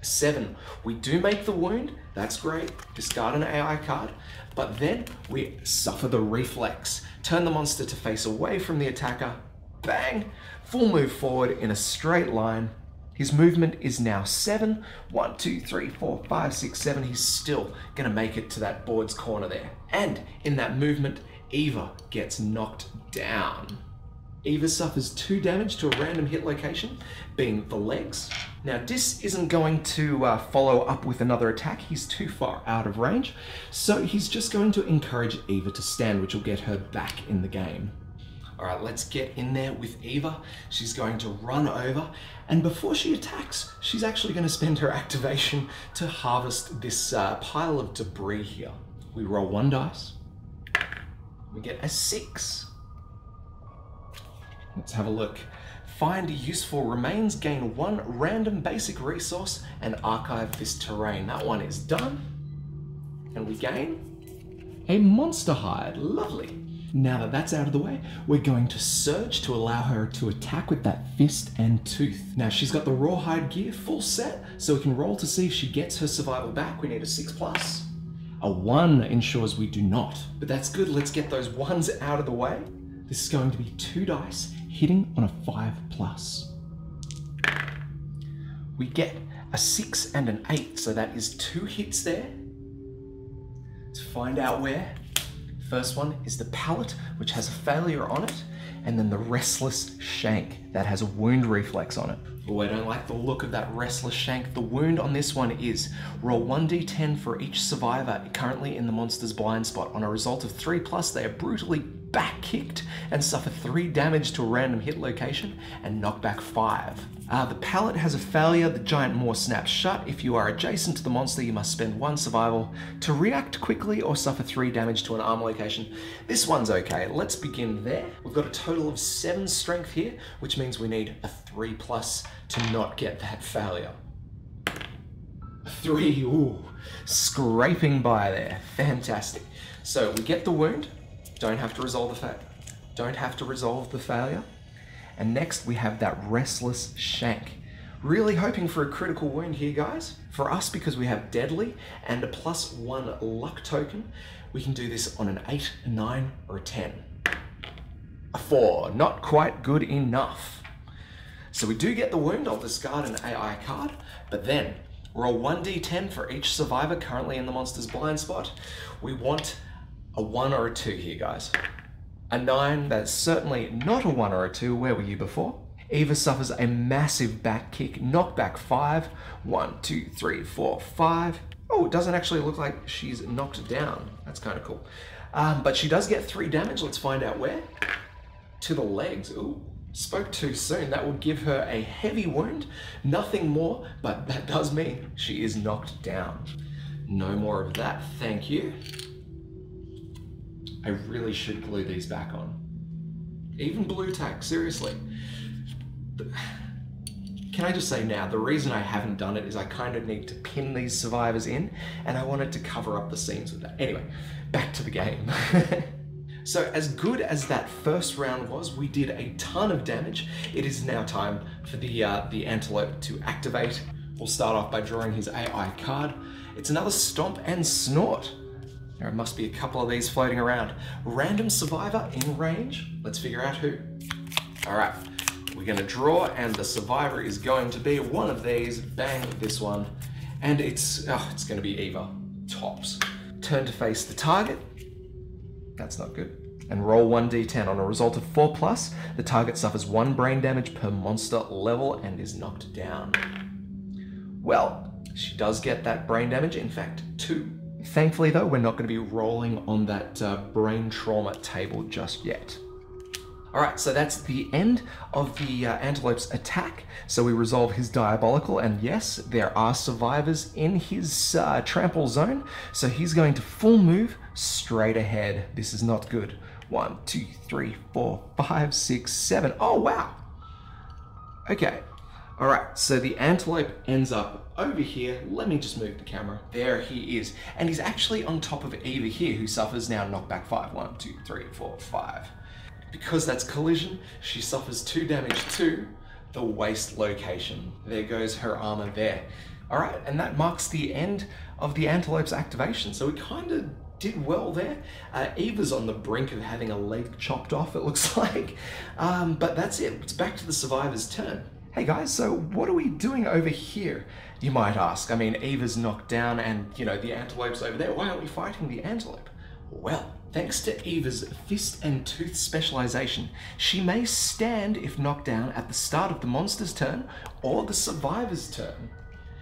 Seven, we do make the wound, that's great, discard an AI card, but then we suffer the reflex. Turn the monster to face away from the attacker, bang, full move forward in a straight line, his movement is now seven. One, two, three, four, five, six, seven. He's still gonna make it to that board's corner there. And in that movement, Eva gets knocked down. Eva suffers two damage to a random hit location, being the legs. Now, Dis isn't going to uh, follow up with another attack. He's too far out of range. So he's just going to encourage Eva to stand, which will get her back in the game. All right, let's get in there with Eva. She's going to run over, and before she attacks, she's actually going to spend her activation to harvest this uh, pile of debris here. We roll one dice. We get a six. Let's have a look. Find useful remains, gain one random basic resource, and archive this terrain. That one is done. And we gain a monster hide. Lovely. Now that that's out of the way, we're going to surge to allow her to attack with that fist and tooth. Now she's got the rawhide gear full set, so we can roll to see if she gets her survival back. We need a six plus. A one ensures we do not, but that's good. Let's get those ones out of the way. This is going to be two dice hitting on a five plus. We get a six and an eight, so that is two hits there. To find out where, First one is the palate, which has a failure on it, and then the restless shank that has a wound reflex on it. Oh, I don't like the look of that restless shank. The wound on this one is roll 1d10 for each survivor currently in the monster's blind spot. On a result of 3 plus, they are brutally back kicked and suffer 3 damage to a random hit location and knock back 5. Uh, the pallet has a failure, the giant maw snaps shut. If you are adjacent to the monster, you must spend 1 survival to react quickly or suffer 3 damage to an arm location. This one's okay, let's begin there. We've got a total of 7 strength here, which means we need a 3 plus to not get that failure. 3, ooh, scraping by there, fantastic. So we get the wound, don't have to resolve the fact, don't have to resolve the failure. And next we have that Restless Shank. Really hoping for a critical wound here, guys. For us, because we have Deadly and a plus one luck token, we can do this on an 8, a 9, or a 10. A 4, not quite good enough. So we do get the wound, I'll discard an AI card, but then roll 1d10 for each survivor currently in the monster's blind spot. We want a 1 or a 2 here, guys. A 9, that's certainly not a 1 or a 2. Where were you before? Eva suffers a massive back kick, knockback 5. 1, 2, 3, 4, 5. Oh, it doesn't actually look like she's knocked down. That's kind of cool. Um, but she does get 3 damage. Let's find out where. To the legs. Ooh, spoke too soon. That would give her a heavy wound. Nothing more, but that does mean she is knocked down. No more of that, thank you. I really should glue these back on. Even Blu Tack, seriously. Can I just say now, the reason I haven't done it is I kind of need to pin these survivors in and I wanted to cover up the seams with that. Anyway, back to the game. <laughs> so as good as that first round was, we did a ton of damage. It is now time for the, uh, the antelope to activate. We'll start off by drawing his AI card. It's another stomp and snort. There must be a couple of these floating around. Random survivor in range. Let's figure out who. All right, we're gonna draw and the survivor is going to be one of these. Bang, this one. And it's, oh, it's gonna be Eva. Tops. Turn to face the target. That's not good. And roll 1d10. On a result of 4 plus, the target suffers 1 brain damage per monster level and is knocked down. Well, she does get that brain damage, in fact, 2. Thankfully though, we're not going to be rolling on that uh, brain trauma table just yet. Alright, so that's the end of the uh, antelope's attack. So we resolve his diabolical, and yes, there are survivors in his uh, trample zone. So he's going to full move straight ahead. This is not good. One, two, three, four, five, six, seven. Oh, wow. Okay, all right, so the antelope ends up over here. Let me just move the camera. There he is. And he's actually on top of Eva here, who suffers now knockback five. One, two, three, four, five. Because that's collision, she suffers two damage to the waist location. There goes her armor there. All right, and that marks the end of the antelope's activation. So we kind of did well there. Uh, Eva's on the brink of having a leg chopped off, it looks <laughs> like. Um, but that's it. It's back to the survivor's turn. Hey guys, so what are we doing over here? You might ask. I mean, Eva's knocked down and, you know, the antelope's over there. Why aren't we fighting the antelope? Well, thanks to Eva's fist and tooth specialization, she may stand if knocked down at the start of the monster's turn or the survivor's turn.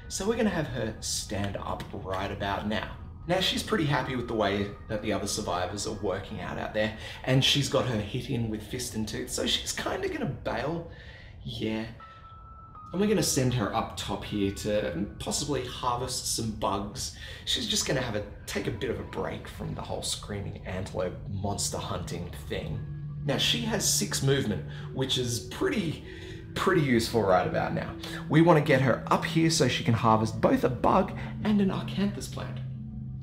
So we're gonna have her stand up right about now. Now she's pretty happy with the way that the other survivors are working out out there, and she's got her hit in with fist and tooth, so she's kind of gonna bail. Yeah, and we're going to send her up top here to possibly harvest some bugs. She's just going to have a take a bit of a break from the whole screaming antelope monster hunting thing. Now she has six movement, which is pretty pretty useful right about now. We want to get her up here so she can harvest both a bug and an Acanthus plant.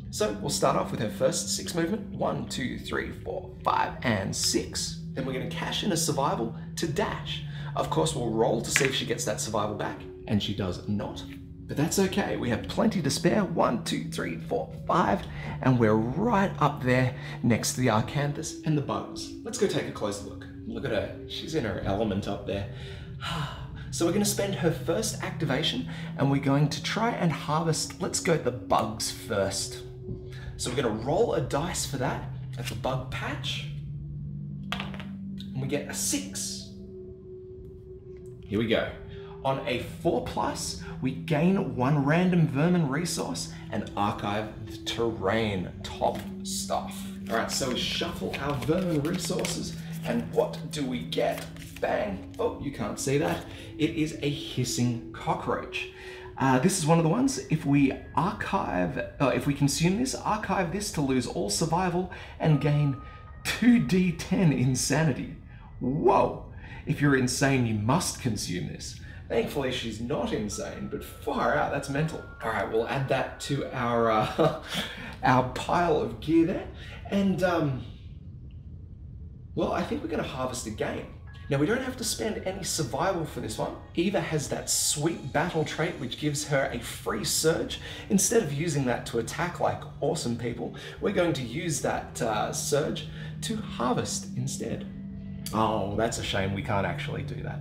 So we'll start off with her first six movement. One, two, three, four, five, and six. Then we're going to cash in a survival to dash. Of course, we'll roll to see if she gets that survival back, and she does not. But that's okay, we have plenty to spare. One, two, three, four, five, and we're right up there next to the Acanthus and the bugs. Let's go take a closer look. Look at her, she's in her element up there. <sighs> So we're gonna spend her first activation and we're going to try and harvest, let's go the bugs first. So we're gonna roll a dice for that. That's a bug patch. And we get a six. Here we go. On a 4 plus, we gain one random vermin resource and archive the terrain top stuff. All right, so we shuffle our vermin resources, and what do we get? Bang! Oh, you can't see that. It is a hissing cockroach. Uh, this is one of the ones. If we archive, uh, if we consume this, archive this to lose all survival and gain 2d10 insanity. Whoa! If you're insane, you must consume this. Thankfully, she's not insane, but far out, that's mental. All right, we'll add that to our uh, <laughs> our pile of gear there, and um, well, I think we're going to harvest a game. Now, we don't have to spend any survival for this one. Eva has that sweet battle trait which gives her a free surge. Instead of using that to attack like awesome people, we're going to use that uh, surge to harvest instead. Oh, that's a shame we can't actually do that.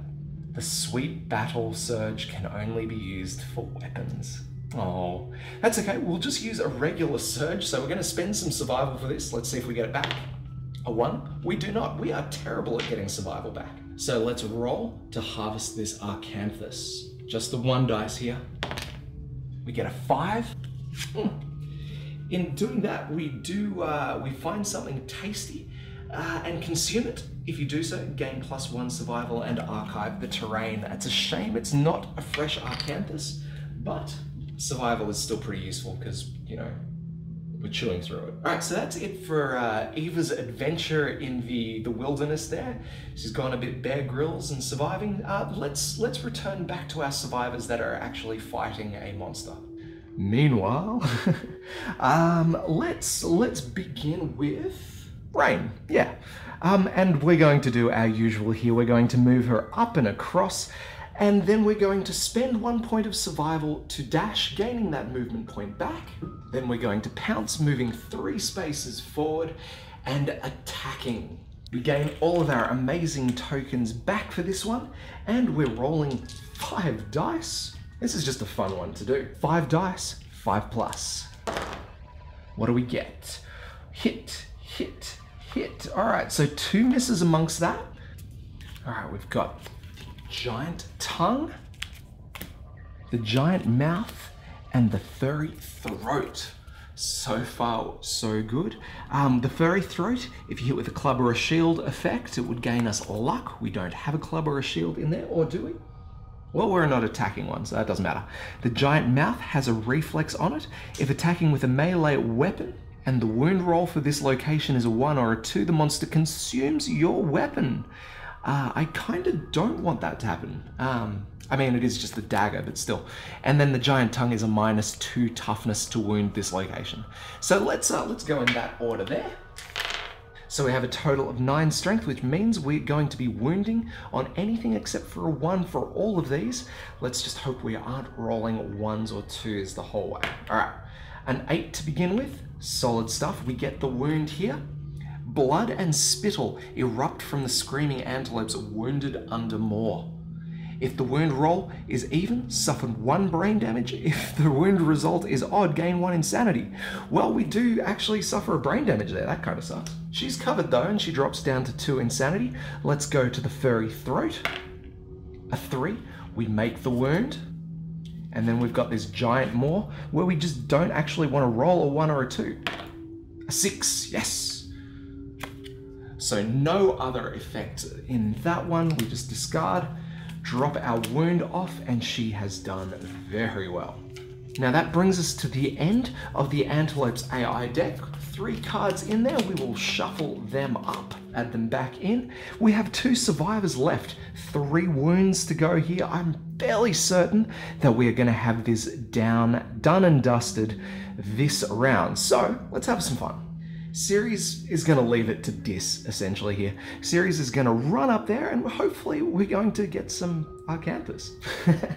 The sweet battle surge can only be used for weapons. Oh, that's okay. We'll just use a regular surge. So we're going to spend some survival for this. Let's see if we get it back. A one? We do not. We are terrible at getting survival back. So let's roll to harvest this Acanthus. Just the one dice here. We get a five. Mm. In doing that, we do uh, we find something tasty uh, and consume it. If you do so, gain plus one survival and archive the terrain. It's a shame it's not a fresh Acanthus, but survival is still pretty useful because, you know, we're chewing through it. All right, so that's it for uh, Eva's adventure in the, the wilderness there. She's gone a bit Bear Grylls and surviving. Uh, let's, let's return back to our survivors that are actually fighting a monster. Meanwhile, <laughs> um, let's, let's begin with Rain, yeah. Um, and we're going to do our usual here. We're going to move her up and across and then we're going to spend one point of survival to dash, gaining that movement point back. Then we're going to pounce, moving three spaces forward and attacking. We gain all of our amazing tokens back for this one, and we're rolling five dice. This is just a fun one to do. Five dice, five plus. What do we get? Hit, hit, hit. All right, so two misses amongst that. All right, we've got giant tongue, the giant mouth, and the furry throat. So far, so good. Um, the furry throat, if you hit with a club or a shield effect, it would gain us luck. We don't have a club or a shield in there, or do we? Well, we're not attacking one, so that doesn't matter. The giant mouth has a reflex on it. If attacking with a melee weapon, and the wound roll for this location is a 1 or a 2, the monster consumes your weapon. Uh, I kind of don't want that to happen. Um, I mean, it is just a dagger, but still. And then the giant tongue is a minus two toughness to wound this location. So let's uh, let's go in that order there. So we have a total of nine strength, which means we're going to be wounding on anything except for a one for all of these. Let's just hope we aren't rolling ones or twos the whole way. All right, an eight to begin with, solid stuff. We get the wound here. Blood and spittle erupt from the screaming antelopes wounded under Moor. If the wound roll is even, suffer one brain damage. <laughs> If the wound result is odd, gain one insanity. Well, we do actually suffer a brain damage there. That kind of sucks. She's covered though, and she drops down to two insanity. Let's go to the furry throat. A three. We make the wound. And then we've got this giant maw where we just don't actually want to roll a one or a two. A six. Yes. So no other effect in that one. We just discard, drop our wound off, and she has done very well. Now that brings us to the end of the Antelope's AI deck. Three cards in there, we will shuffle them up, add them back in. We have two survivors left, three wounds to go here. I'm fairly certain that we are gonna have this down, done and dusted this round. So let's have some fun. Ceres is going to leave it to Dis, essentially, here. Ceres is going to run up there, and hopefully we're going to get some Acanthus. <laughs>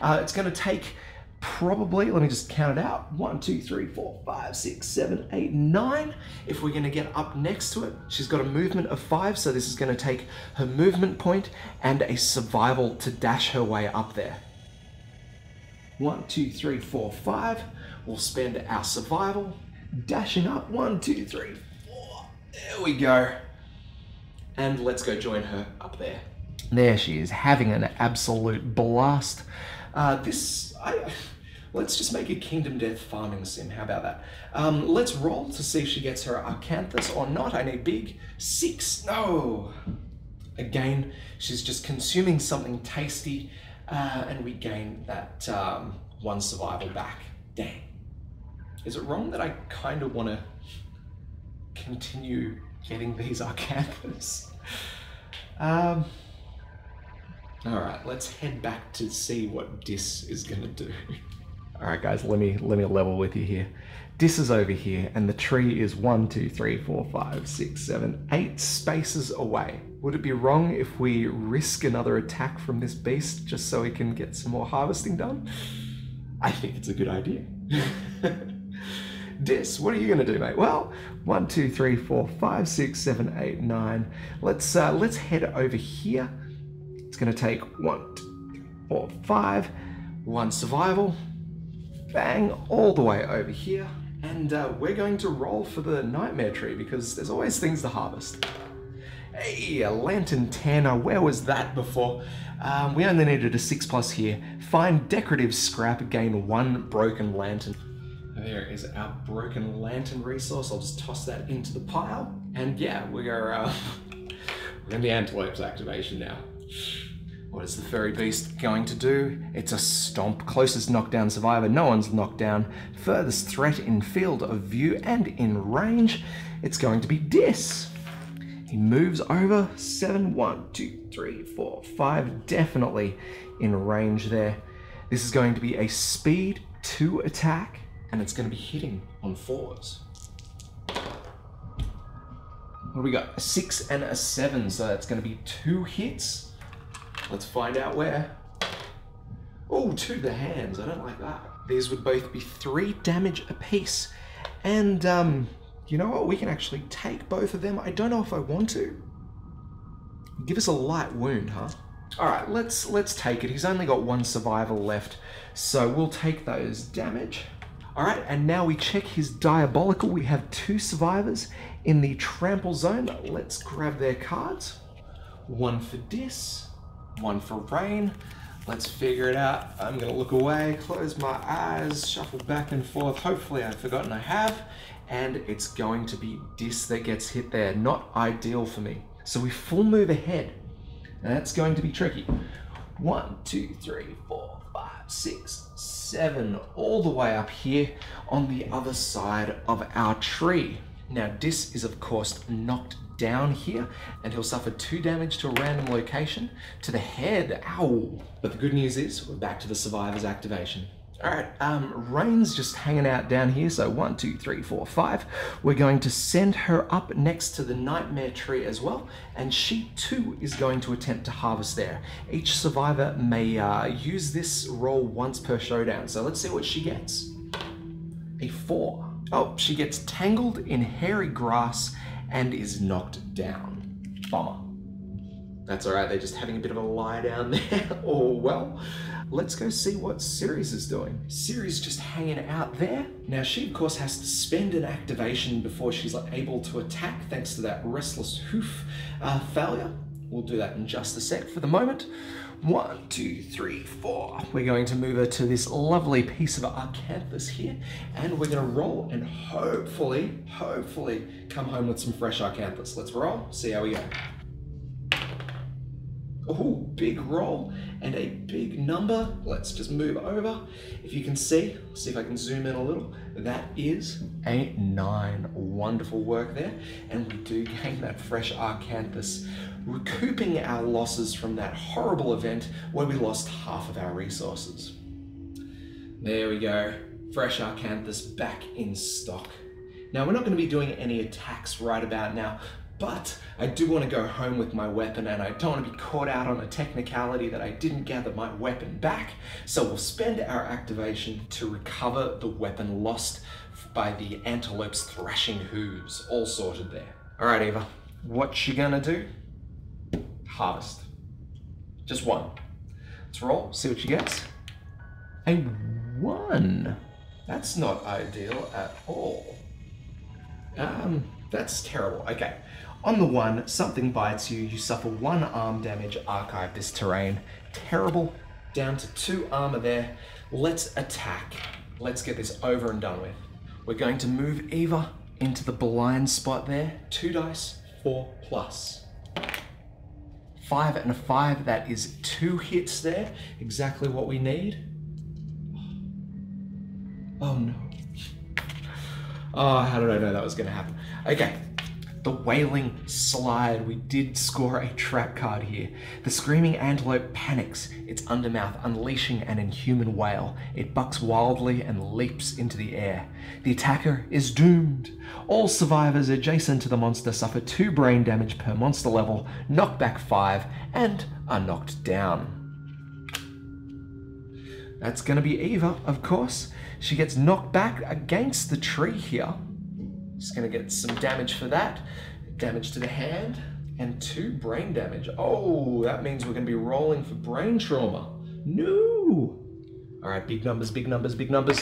uh, it's going to take probably, let me just count it out, one, two, three, four, five, six, seven, eight, nine. If we're going to get up next to it, she's got a movement of five, so this is going to take her movement point and a survival to dash her way up there. One, two, three, four, five. We'll spend our survival dashing up. One, two, three, four. There we go. And let's go join her up there. There she is, having an absolute blast. Uh, this, I, Let's just make a Kingdom Death farming sim. How about that? Um, let's roll to see if she gets her Acanthus or not. I need big. Six. No. Again, she's just consuming something tasty, uh, and we gain that um, one survival back. Dang. Is it wrong that I kind of want to continue getting these Acanthus? Um, all right, let's head back to see what Dis is gonna do. All right, guys, let me let me level with you here. Dis is over here, and the tree is one, two, three, four, five, six, seven, eight spaces away. Would it be wrong if we risk another attack from this beast just so we can get some more harvesting done? I think it's a good idea. <laughs> Dis, what are you gonna do, mate? Well, one, two, three, four, five, six, seven, eight, nine. Let's uh, let's head over here. It's gonna take one, two, four, five, one survival, bang, all the way over here. And uh, we're going to roll for the nightmare tree because there's always things to harvest. Hey, a lantern tanner, where was that before? Um, we only needed a six plus here. Find decorative scrap, gain one broken lantern. There is our broken lantern resource. I'll just toss that into the pile. And yeah, we are uh, <laughs> we're in the antelope's activation now. What is the furry beast going to do? It's a stomp. Closest knockdown survivor. No one's knocked down. Furthest threat in field of view and in range. It's going to be Dis. He moves over. Seven, one, two, three, four, five. Definitely in range there. This is going to be a speed two attack and it's going to be hitting on fours. What do we got? A six and a seven, so that's going to be two hits. Let's find out where. Oh, to the hands. I don't like that. These would both be three damage apiece. And, um, you know what? We can actually take both of them. I don't know if I want to. Give us a light wound, huh? All right, let's let's take it. He's only got one survivor left, so we'll take those damage. All right, and now we check his diabolical. We have two survivors in the trample zone. Let's grab their cards. One for Dis, one for Rain. Let's figure it out. I'm gonna look away, close my eyes, shuffle back and forth. Hopefully I've forgotten I have. And it's going to be Dis that gets hit there. Not ideal for me. So we full move ahead. And That's going to be tricky. One, two, three, four, five, six, seven, all the way up here on the other side of our tree. Now, Dis is of course knocked down here and he'll suffer two damage to a random location to the head. Ow! But the good news is we're back to the survivor's activation. All right, um, Rain's just hanging out down here. So one, two, three, four, five. We're going to send her up next to the nightmare tree as well. And she too is going to attempt to harvest there. Each survivor may uh, use this roll once per showdown. So let's see what she gets. A four. Oh, she gets tangled in hairy grass and is knocked down. Bummer. That's all right, they're just having a bit of a lie down <laughs> there. oh, well. Let's go see what Ceres is doing. Ceres just hanging out there. Now, she, of course, has to spend an activation before she's able to attack, thanks to that restless hoof uh, failure. We'll do that in just a sec. For the moment, one, two, three, four. We're going to move her to this lovely piece of Acanthus here, and we're gonna roll and hopefully, hopefully come home with some fresh Acanthus. Let's roll, see how we go. Oh, big roll and a big number. Let's just move over. If you can see, see if I can zoom in a little. That is a nine. Wonderful work there. And we do gain that fresh Acanthus, recouping our losses from that horrible event where we lost half of our resources. There we go. Fresh Acanthus back in stock. Now, we're not going to be doing any attacks right about now, but I do want to go home with my weapon and I don't want to be caught out on a technicality that I didn't gather my weapon back. So we'll spend our activation to recover the weapon lost by the antelope's thrashing hooves, all sorted there. All right, Eva, what you gonna do? Harvest. Just one. Let's roll, see what she gets. A one. That's not ideal at all. Um, that's terrible. Okay. On the one, something bites you, you suffer one arm damage, archive this terrain. Terrible, Down to two armor there. Let's attack. Let's get this over and done with. We're going to move Eva into the blind spot there. Two dice, four plus. Five and a five, that is two hits there. Exactly what we need. Oh no. Oh, how did I know that was to happen? Okay, the Wailing Slide. We did score a trap card here. The Screaming Antelope panics, its undermouth unleashing an inhuman wail. It bucks wildly and leaps into the air. The attacker is doomed. All survivors adjacent to the monster suffer 2 brain damage per monster level, knock back 5, and are knocked down. That's going to be Eva, of course. She gets knocked back against the tree here. Just to get some damage for that. Damage to the hand and two brain damage. Oh, that means we're to be rolling for brain trauma. No. All right, big numbers, big numbers, big numbers.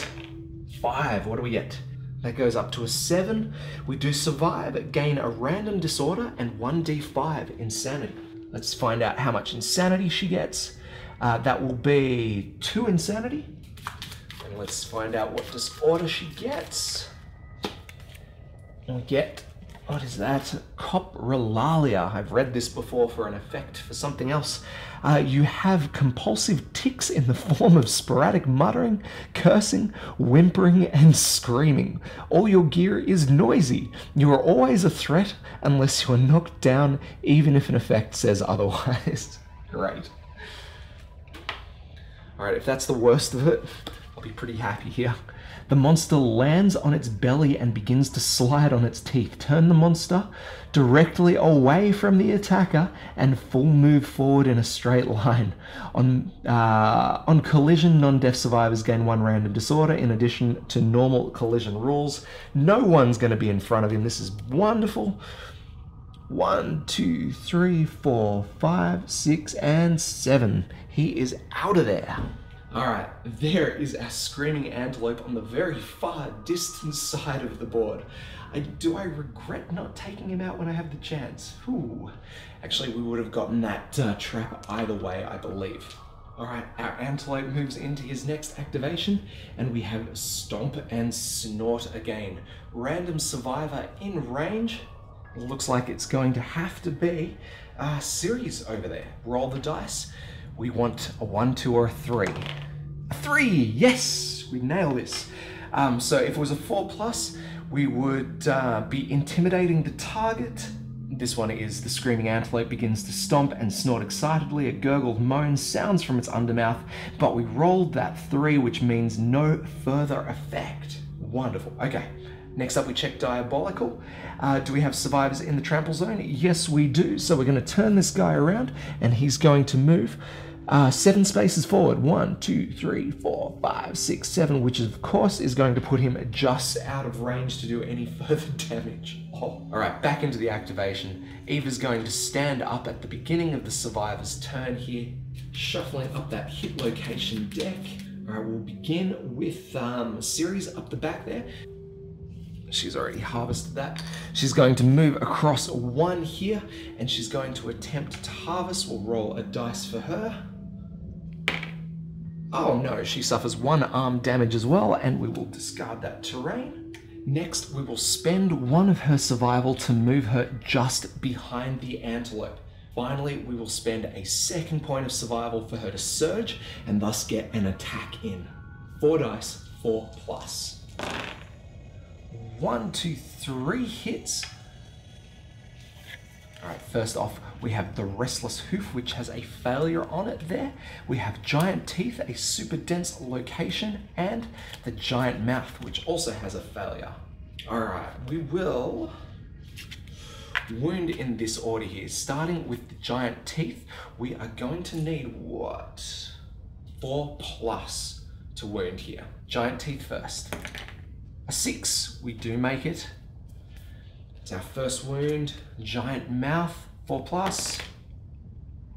Five. What do we get? That goes up to a seven. We do survive, gain a random disorder, and 1d5 insanity. Let's find out how much insanity she gets. Uh, that will be two insanity. And let's find out what disorder she gets. And we get, what is that? Coprolalia. I've read this before for an effect for something else. Uh, you have compulsive tics in the <laughs> form of sporadic muttering, cursing, whimpering, and screaming. All your gear is noisy. You are always a threat unless you are knocked down, even if an effect says <laughs> otherwise. Great. Alright, if that's the worst of it, I'll be pretty happy here. The monster lands on its belly and begins to slide on its teeth. Turn the monster directly away from the attacker and full move forward in a straight line. On, uh, on collision, non-deaf survivors gain one random disorder in addition to normal collision rules. No one's going to be in front of him. This is wonderful. One, two, three, four, five, six, and seven. He is out of there. All right, there is our screaming antelope on the very far distant side of the board. I, do I regret not taking him out when I have the chance? Ooh. Actually, we would have gotten that uh, trap either way, I believe. All right, our antelope moves into his next activation, and we have Stomp and Snort again. Random survivor in range. Looks like it's going to have to be uh, Ceres over there. Roll the dice we want a one, two, or a three. A three, yes, we nail this. Um, so if it was a four plus, we would uh, be intimidating the target. This one is the screaming antelope begins to stomp and snort excitedly. A gurgled moan sounds from its undermouth, but we rolled that three, which means no further effect. Wonderful. Okay. Next up, we check Diabolical. Uh, do we have survivors in the trample zone? Yes, we do. So we're going to turn this guy around, and he's going to move uh, seven spaces forward. One, two, three, four, five, six, seven, which of course is going to put him just out of range to do any <laughs> further damage. Oh. All right, back into the activation. Eva's going to stand up at the beginning of the survivor's turn here, shuffling up that hit location deck. All right, we'll begin with um, Ceres up the back there. She's already harvested that. She's going to move across one here and she's going to attempt to harvest. We'll roll a dice for her. Oh no, she suffers one arm damage as well and we will discard that terrain. Next, we will spend one of her survival to move her just behind the antelope. Finally, we will spend a second point of survival for her to surge and thus get an attack in. Four dice, four plus one, two, three hits. All right, first off, we have the Restless Hoof, which has a failure on it there. We have Giant Teeth, a super dense location, and the Giant Mouth, which also has a failure. All right, we will wound in this order here. Starting with the Giant Teeth, we are going to need what? Four plus to wound here. Giant Teeth first. A six, we do make it. It's our first wound. Giant mouth, four plus.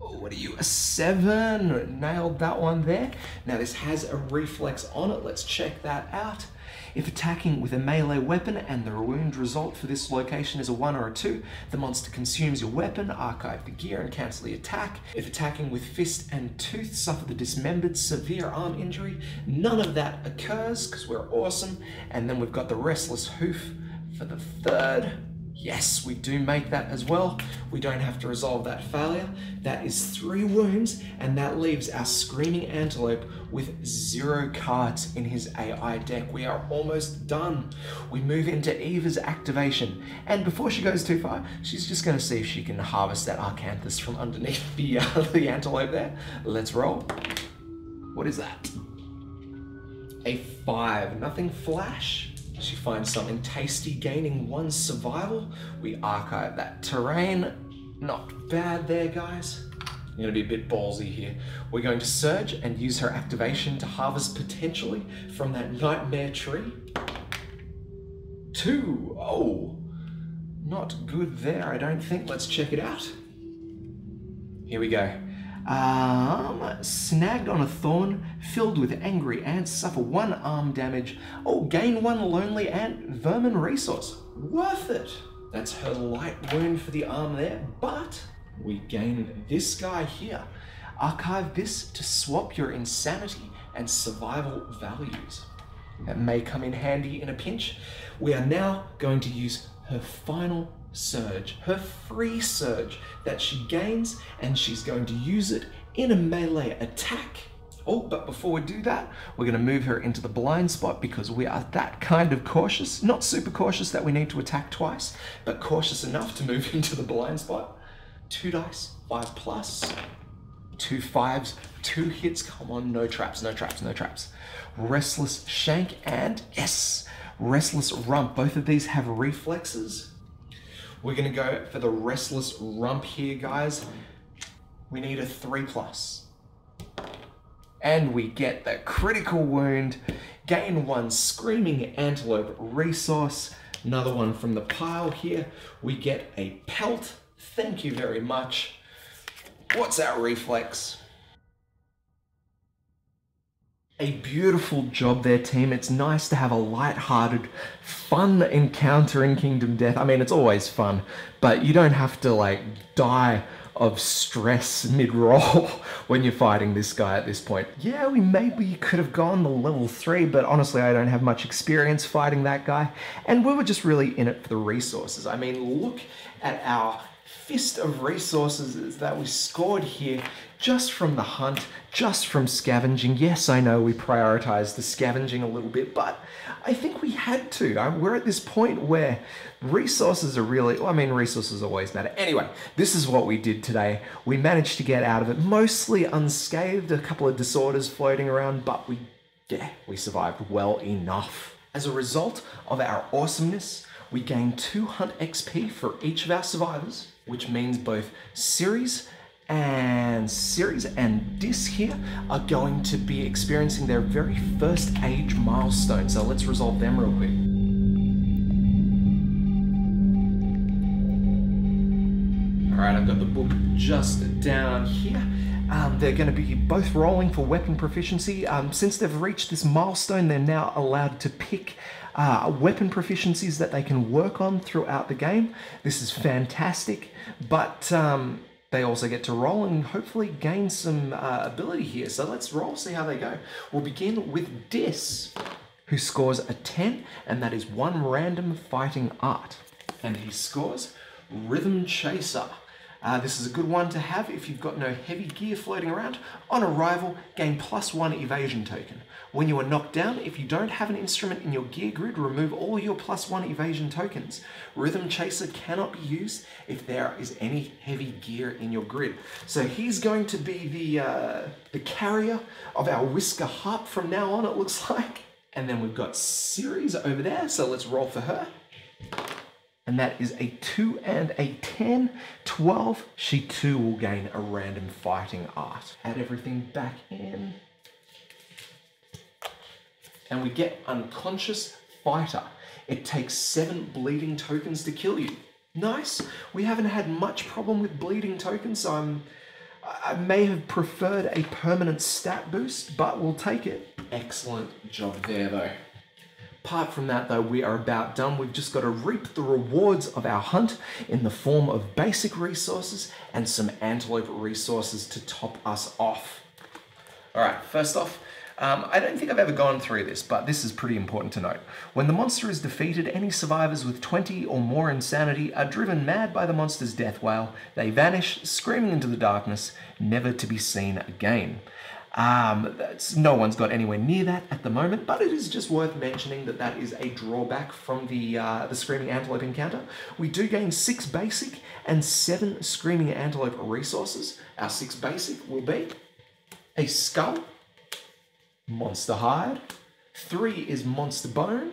Oh, what are you, a seven? Nailed that one there. Now this has a reflex on it. Let's check that out. If attacking with a melee weapon and the wound result for this location is a 1 or a 2, the monster consumes your weapon, archive the gear, and cancel the attack. If attacking with fist and tooth, suffer the dismembered severe arm injury. None of that occurs because we're awesome. And then we've got the restless hoof for the third. Yes, we do make that as well. We don't have to resolve that failure. That is three wounds, and that leaves our Screaming Antelope with zero cards in his AI deck. We are almost done. We move into Eva's activation, and before she goes too far, she's just gonna see if she can harvest that Acanthus from underneath the, uh, <laughs> the Antelope there. Let's roll. What is that? A five, nothing flash. She finds something tasty, gaining one survival. We archive that terrain. Not bad there, guys. I'm gonna be a bit ballsy here. We're going to Surge and use her activation to harvest potentially from that Nightmare Tree. Two. Oh, not good there, I don't think. Let's check it out. Here we go. Um, snagged on a thorn, filled with angry ants, suffer one arm damage. Oh, gain one lonely ant, vermin resource. Worth it. That's her light wound for the arm there, but we gain this guy here. Archive this to swap your insanity and survival values. That may come in handy in a pinch. We are now going to use her final surge, her free surge that she gains, and she's going to use it in a melee attack. Oh, but before we do that, we're going to move her into the blind spot because we are that kind of cautious. Not super cautious that we need to attack twice, but cautious enough to move <laughs> into the blind spot. Two dice, five plus, two fives, two hits. Come on, no traps, no traps, no traps. Restless Shank and, yes, Restless Rump. Both of these have reflexes. We're gonna go for the Restless Rump here, guys. We need a three plus. And we get the critical wound, gain one Screaming Antelope resource, another one from the pile here. We get a pelt, thank you very much. What's our reflex? A beautiful job there, team. It's nice to have a light-hearted, fun encounter in Kingdom Death. I mean, it's always fun, but you don't have to like die of stress mid-roll <laughs> when you're fighting this guy at this point. Yeah, we maybe could have gone the level 3, but honestly I don't have much experience fighting that guy, and we were just really in it for the resources. I mean, look at our fist of resources that we scored here just from the hunt, just from scavenging. Yes, I know we prioritized the scavenging a little bit, but I think we had to. Uh, we're at this point where resources are really, well, I mean, resources always matter. Anyway, this is what we did today. We managed to get out of it mostly unscathed, a couple of disorders floating around, but we, yeah, we survived well enough. As a result of our awesomeness, we gain 2 hunt XP for each of our survivors, which means both Ceres and Ceres and Dis here are going to be experiencing their very first age milestone. So let's resolve them real quick. All right, I've got the book just down here. Um, they're going to be both rolling for weapon proficiency. Um, since they've reached this milestone, they're now allowed to pick uh, weapon proficiencies that they can work on throughout the game. This is fantastic, but um, they also get to roll and hopefully gain some uh, ability here. So let's roll, see how they go. We'll begin with Dis, who scores a 10, and that is one random fighting art. And he scores Rhythm Chaser. Uh, this is a good one to have if you've got no heavy gear floating around. On arrival, gain plus one evasion token. When you are knocked down, if you don't have an instrument in your gear grid, remove all your plus one evasion tokens. Rhythm Chaser cannot be used if there is any heavy gear in your grid. So he's going to be the, uh, the carrier of our Whisker Harp from now on, it looks <laughs> like. And then we've got Ceres over there, so let's roll for her and that is a 2 and a 10. 12, she too will gain a random fighting art. Add everything back in. And we get Unconscious Fighter. It takes 7 bleeding tokens to kill you. Nice. We haven't had much problem with bleeding tokens, so I'm I may have preferred a permanent stat boost, but we'll take it. Excellent job there, though. Apart from that, though, we are about done. We've just got to reap the rewards of our hunt in the form of basic resources and some antelope resources to top us off. All right, first off, um, I don't think I've ever gone through this, but this is pretty important to note. When the monster is defeated, any survivors with 20 or more insanity are driven mad by the monster's death wail. They vanish, screaming into the darkness, never to be seen again. Um, no one's got anywhere near that at the moment, but it is just worth mentioning that that is a drawback from the uh, the Screaming Antelope encounter. We do gain six basic and seven Screaming Antelope resources. Our six basic will be a skull, monster hide, three is monster bone,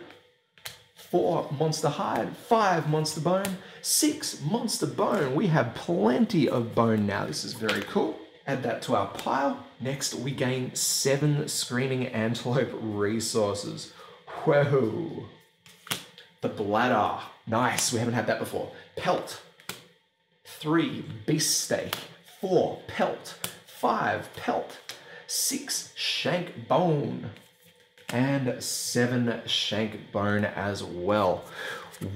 four monster hide, five monster bone, six monster bone. We have plenty of bone now. This is very cool. Add that to our pile. Next, we gain seven screaming antelope resources. Whoa. The bladder. Nice, we haven't had that before. Pelt. Three, beast steak. Four, pelt. Five, pelt. Six, shank bone. And seven, shank bone as well.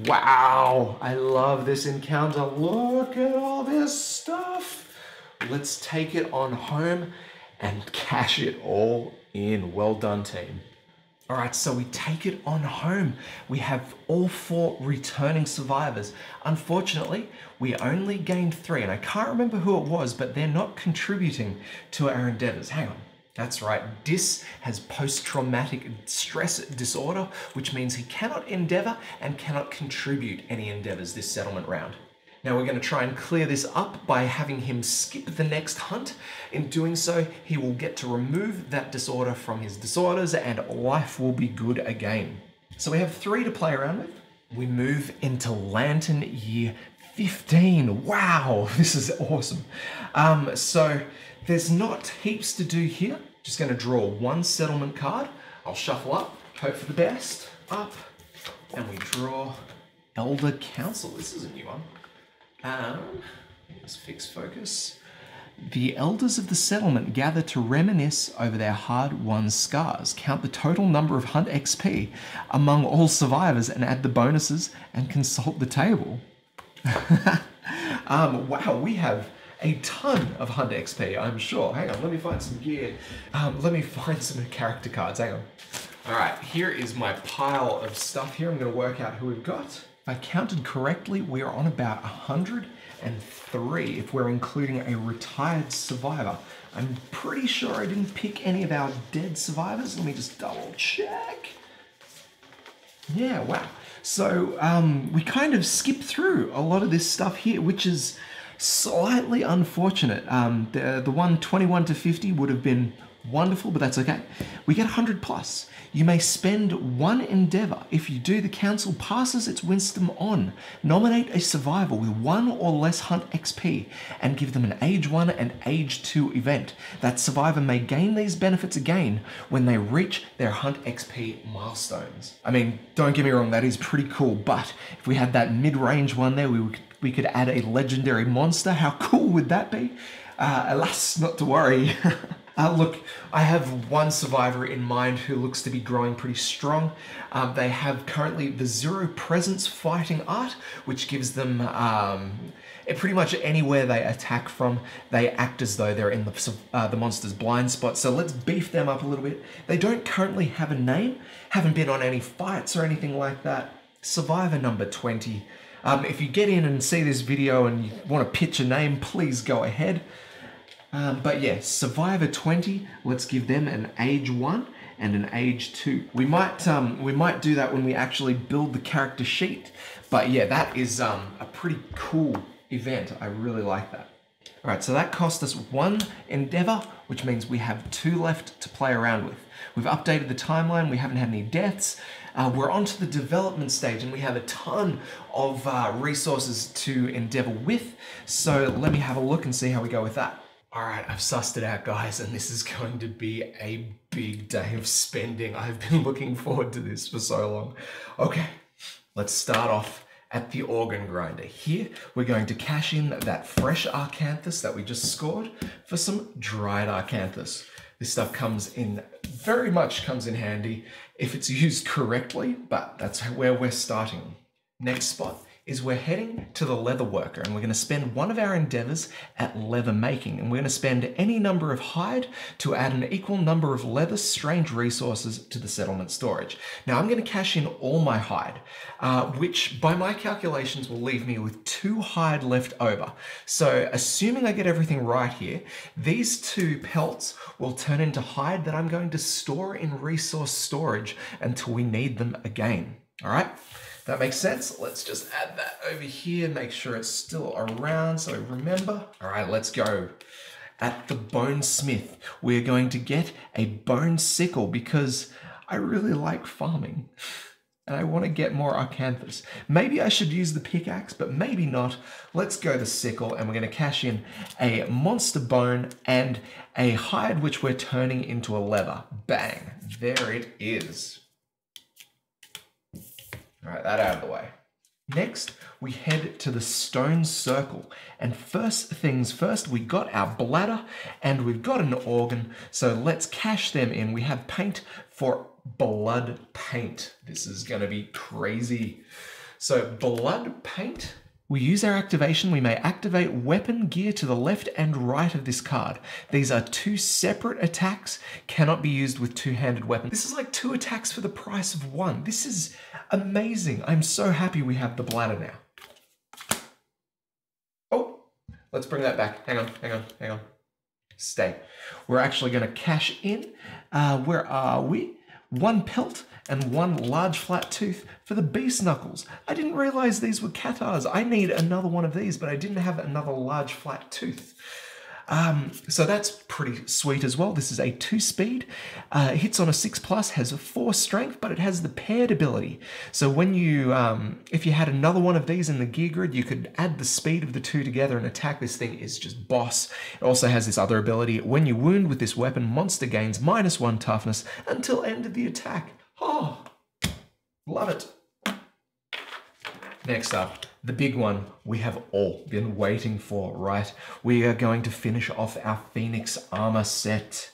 Wow, I love this encounter. Look at all this stuff. Let's take it on home and cash it all in. Well done, team. All right, so we take it on home. We have all four returning survivors. Unfortunately, we only gained three, and I can't remember who it was, but they're not contributing to our endeavors. Hang on. That's right, Dis has post-traumatic stress disorder, which means he cannot endeavor and cannot contribute any endeavors this settlement round. Now we're going to try and clear this up by having him skip the next hunt. In doing so, he will get to remove that disorder from his disorders and life will be good again. So we have three to play around with. We move into Lantern Year 15. Wow, <laughs> this is awesome. Um, so there's not heaps to do here. Just going to draw one settlement card. I'll shuffle up, hope for the best, up, and we draw Elder Council. This is a new one. Um, let's fix focus. The elders of the settlement gather to reminisce over their hard won scars, count the total number of Hunt XP among all survivors, and add the bonuses and consult the table. <laughs> um, wow, we have a ton of Hunt XP, I'm sure. Hang on, let me find some gear. Um, let me find some character cards. Hang on. All right, here is my pile of stuff here. I'm going to work out who we've got. If I counted correctly, we are on about 103 if we're including a retired survivor. I'm pretty sure I didn't pick any of our dead survivors. Let me just double check. Yeah, wow. So um, we kind of skip through a lot of this stuff here, which is slightly unfortunate. Um, the, the one 21 to 50 would have been wonderful, but that's okay. We get 100 plus. You may spend one endeavor. If you do, the council passes its wisdom on. Nominate a survivor with one or less hunt XP and give them an age 1 and age 2 event. That survivor may gain these benefits again when they reach their hunt XP milestones. I mean, don't get me wrong, that is pretty cool, but if we had that mid-range one there, we, would, we could add a legendary monster. How cool would that be? Uh, alas, not to worry. <laughs> Uh, look, I have one survivor in mind who looks to be growing pretty strong. Um, they have currently the Zero Presence Fighting Art, which gives them um, pretty much anywhere they attack from, they act as though they're in the, uh, the monster's blind spot. So let's beef them up a little bit. They don't currently have a name, haven't been on any fights or anything like that. Survivor number 20. Um, if you get in and see this video and you want to pitch a name, please go ahead. Um, but yeah, Survivor 20, let's give them an age 1 and an age 2. We might um, we might do that when we actually build the character sheet. But yeah, that is um, a pretty cool event. I really like that. All right, so that cost us one endeavor, which means we have two left to play around with. We've updated the timeline, we haven't had any deaths. Uh, we're onto the development stage and we have a ton of uh, resources to endeavor with. So let me have a look and see how we go with that. All right, I've sussed it out, guys, and this is going to be a big day of spending. I've been looking forward to this for so long. Okay, let's start off at the organ grinder. Here, we're going to cash in that fresh Acanthus that we just scored for some dried Acanthus. This stuff comes in, very much comes in handy if it's used correctly, but that's where we're starting. Next spot is we're heading to the leather worker and we're going to spend one of our endeavors at leather making and we're going to spend any number of hide to add an equal number of leather strange resources to the settlement storage. Now I'm going to cash in all my hide, uh, which by my calculations will leave me with two hide left over. So assuming I get everything right here, these two pelts will turn into hide that I'm going to store in resource storage until we need them again. All right. That makes sense. Let's just add that over here, make sure it's still around so remember. All right, let's go. At the bone smith, we're going to get a bone sickle because I really like farming and I want to get more Acanthus. Maybe I should use the pickaxe, but maybe not. Let's go the sickle and we're going to cash in a monster bone and a hide which we're turning into a leather. Bang, there it is. All right, that out of the way. Next, we head to the stone circle. And first things first, we got our bladder and we've got an organ. So let's cash them in. We have paint for blood paint. This is to be crazy. So blood paint we use our activation, we may activate weapon gear to the left and right of this card. These are two separate attacks, cannot be used with two-handed weapons. This is like two attacks for the price of one. This is amazing. I'm so happy we have the bladder now. Oh, let's bring that back. Hang on, hang on, hang on. Stay. We're actually gonna cash in. Uh, where are we? One pelt and one large flat tooth for the beast knuckles. I didn't realize these were catarrhs. I need another one of these, but I didn't have another large flat tooth. Um, so that's pretty sweet as well. This is a two speed, uh, hits on a six plus, has a four strength, but it has the paired ability. So when you, um, if you had another one of these in the gear grid, you could add the speed of the two together and attack. This thing is just boss. It also has this other ability. When you wound with this weapon, monster gains minus one toughness until end of the attack. Oh, love it. Next up, the big one we have all been waiting for, right? We are going to finish off our Phoenix armor set.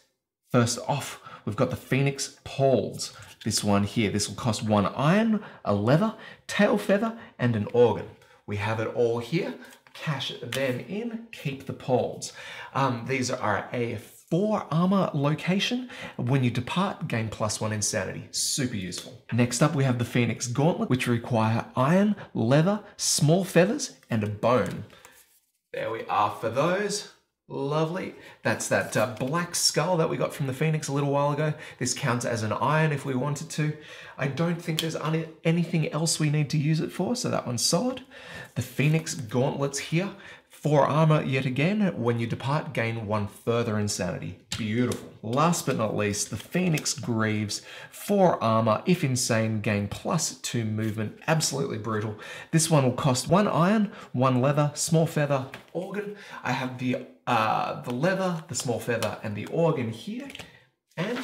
First off, we've got the Phoenix poles. This one here, this will cost one iron, a leather, tail feather, and an organ. We have it all here. Cash them in, keep the poles. Um, these are a four armor location. When you depart, gain plus one insanity. Super useful. Next up, we have the Phoenix Gauntlet, which require iron, leather, small feathers, and a bone. There we are for those. Lovely. That's that uh, black skull that we got from the Phoenix a little while ago. This counts as an iron if we wanted to. I don't think there's anything else we need to use it for, so that one's solid. The Phoenix gauntlets here Four armor yet again. When you depart, gain one further insanity. Beautiful. Last but not least, the Phoenix Greaves. Four armor. If insane, gain plus two movement. Absolutely brutal. This one will cost one iron, one leather, small feather, organ. I have the uh, the leather, the small feather, and the organ here. And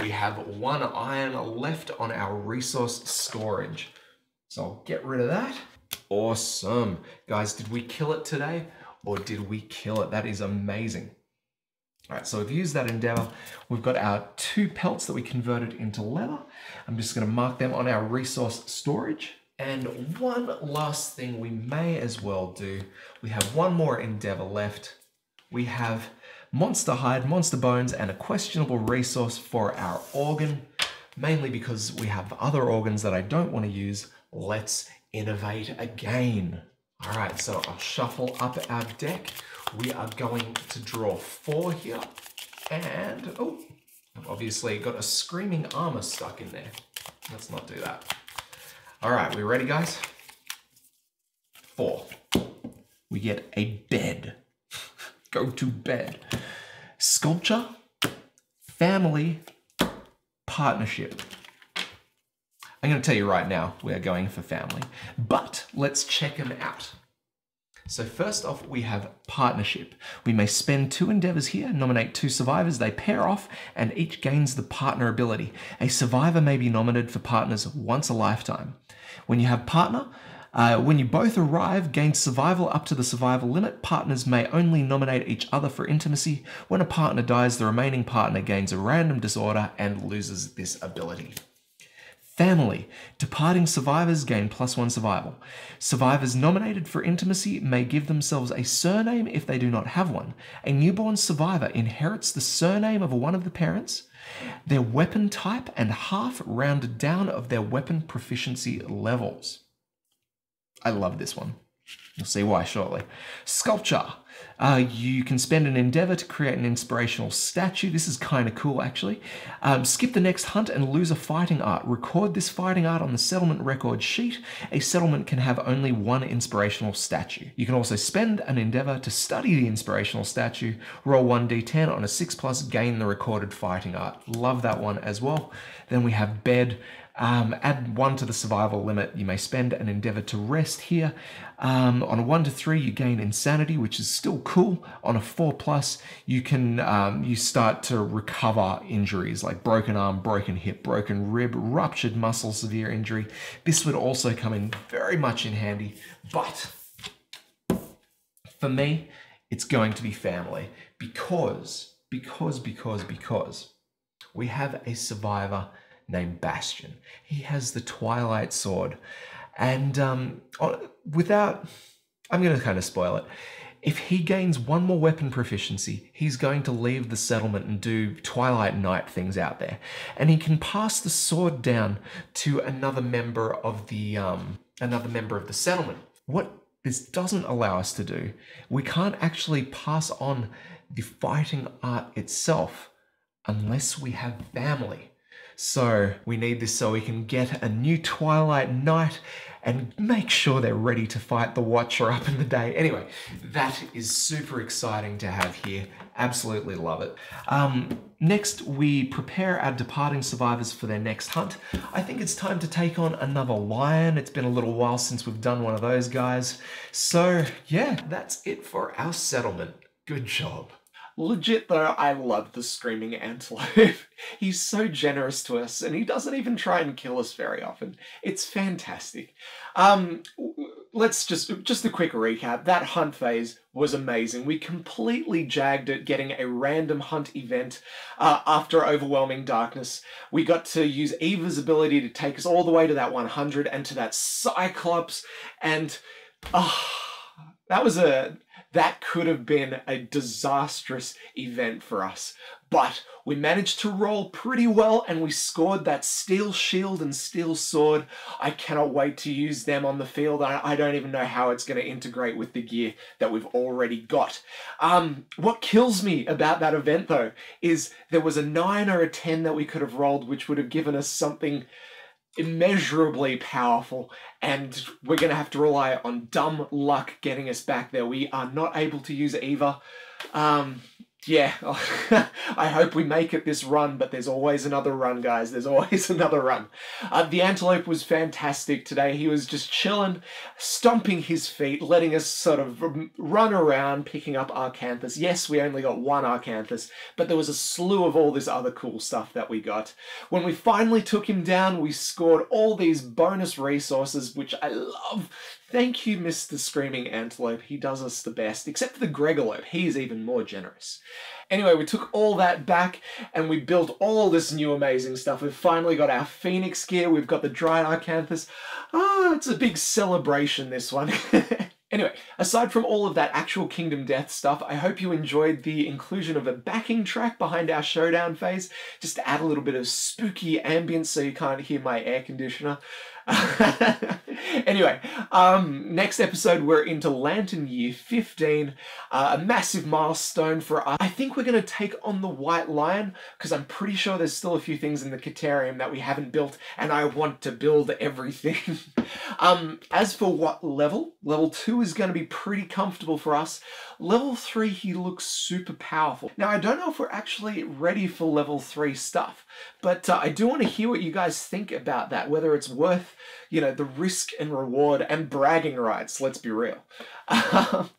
we have one iron left on our resource storage. So I'll get rid of that. Awesome. Guys, did we kill it today or did we kill it? That is amazing. All right, so we've used that endeavor. We've got our two pelts that we converted into leather. I'm just gonna mark them on our resource storage. And one last thing we may as well do. We have one more endeavor left. We have monster hide, monster bones, and a questionable resource for our organ, mainly because we have other organs that I don't want to use. Let's innovate again. All right, so I'll shuffle up our deck. We are going to draw four here. And, oh, I've obviously got a Screaming Armor stuck in there. Let's not do that. All right, we ready, guys? Four. We get a bed. <laughs> Go to bed. Sculpture, family, partnership. I'm going to tell you right now, we are going for family. But let's check them out. So first off, we have partnership. We may spend two endeavors here, nominate two survivors, they pair off, and each gains the partner ability. A survivor may be nominated for partners once a lifetime. When you have partner, Uh, when you both arrive, gain survival up to the survival limit. Partners may only nominate each other for intimacy. When a partner dies, the remaining partner gains a random disorder and loses this ability. Family. Departing survivors gain plus one survival. Survivors nominated for intimacy may give themselves a surname if they do not have one. A newborn survivor inherits the surname of one of the parents, their weapon type, and half rounded down of their weapon proficiency levels. I love this one. You'll see why shortly. Sculpture. Uh, you can spend an endeavor to create an inspirational statue. This is kind of cool, actually. Um, skip the next hunt and lose a fighting art. Record this fighting art on the settlement record sheet. A settlement can have only one inspirational statue. You can also spend an endeavor to study the inspirational statue. Roll 1d10 on a 6 plus, gain the recorded fighting art. Love that one as well. Then we have bed. Um, add one to the survival limit. You may spend an endeavor to rest here. Um, on a one to three, you gain insanity, which is still cool. On a four plus, you can um, you start to recover injuries like broken arm, broken hip, broken rib, ruptured muscle, severe injury. This would also come in very much in handy, but for me, it's going to be family because because because because we have a survivor named Bastion. He has the Twilight Sword. And um, without, I'm going to kind of spoil it. If he gains one more weapon proficiency, he's going to leave the settlement and do Twilight Knight things out there. And he can pass the sword down to another member of the um, another member of the settlement. What this doesn't allow us to do, we can't actually pass on the fighting art itself unless we have family. So we need this so we can get a new Twilight Knight and make sure they're ready to fight the Watcher up in the day. Anyway, that is super exciting to have here. Absolutely love it. Um, next, we prepare our departing survivors for their next hunt. I think it's time to take on another lion. It's been a little while since we've done one of those guys. So yeah, that's it for our settlement. Good job. Legit though, I love the Screaming Antelope. <laughs> He's so generous to us and he doesn't even try and kill us very often. It's fantastic. Um, let's just, just a quick recap. That hunt phase was amazing. We completely jagged it getting a random hunt event uh, after Overwhelming Darkness. We got to use Eva's ability to take us all the way to that 100 and to that Cyclops and... Oh, that was a that could have been a disastrous event for us. But we managed to roll pretty well and we scored that steel shield and steel sword. I cannot wait to use them on the field. I, don't even know how it's going to integrate with the gear that we've already got. Um, what kills me about that event though is there was a 9 or a 10 that we could have rolled which would have given us something immeasurably powerful and we're going to have to rely on dumb luck getting us back there. We are not able to use Eva. Um, yeah, <laughs> I hope we make it this run, but there's always another run, guys. There's <laughs> always another run. Uh, the antelope was fantastic today. He was just chilling, stomping his feet, letting us sort of run around, picking up Acanthus. Yes, we only got one Acanthus, but there was a slew of all this other cool stuff that we got. When we finally took him down, we scored all these bonus resources, which I love. Thank you, Mr. Screaming Antelope. He does us the best, except for the Gregalope. He is even more generous. Anyway, we took all that back and we built all this new amazing stuff. We've finally got our Phoenix gear. We've got the Dried Acanthus. Ah, it's a big celebration, this one. <laughs> Anyway, aside from all of that actual Kingdom Death stuff, I hope you enjoyed the inclusion of a backing track behind our showdown phase, just to add a little bit of spooky ambience so you can't hear my air conditioner. <laughs> anyway, um, next episode we're into Lantern Year 15, uh, a massive milestone for us. I think we're going to take on the White Lion because I'm pretty sure there's still a few things in the Catarium that we haven't built and I want to build everything. <laughs> um, as for what level, level 2 is going to be pretty comfortable for us. Level 3 he looks super powerful. Now I don't know if we're actually ready for level 3 stuff, but uh, I do want to hear what you guys think about that, whether it's worth you know, the risk and reward and bragging rights, let's be real.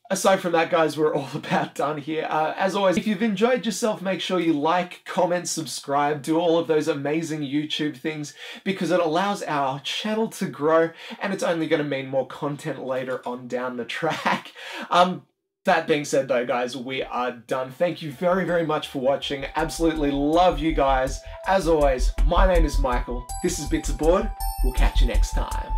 aside from that, guys, we're all <laughs> about done here. Uh, as always, if you've enjoyed yourself, make sure you like, comment, subscribe, do all of those amazing YouTube things because it allows our channel to grow and it's only going to mean more content later on down the track. <laughs> Um, that being said though, guys, we are done. Thank you very, very much for watching. Absolutely love you guys. As always, my name is Michael. This is Bits of Board. We'll catch you next time.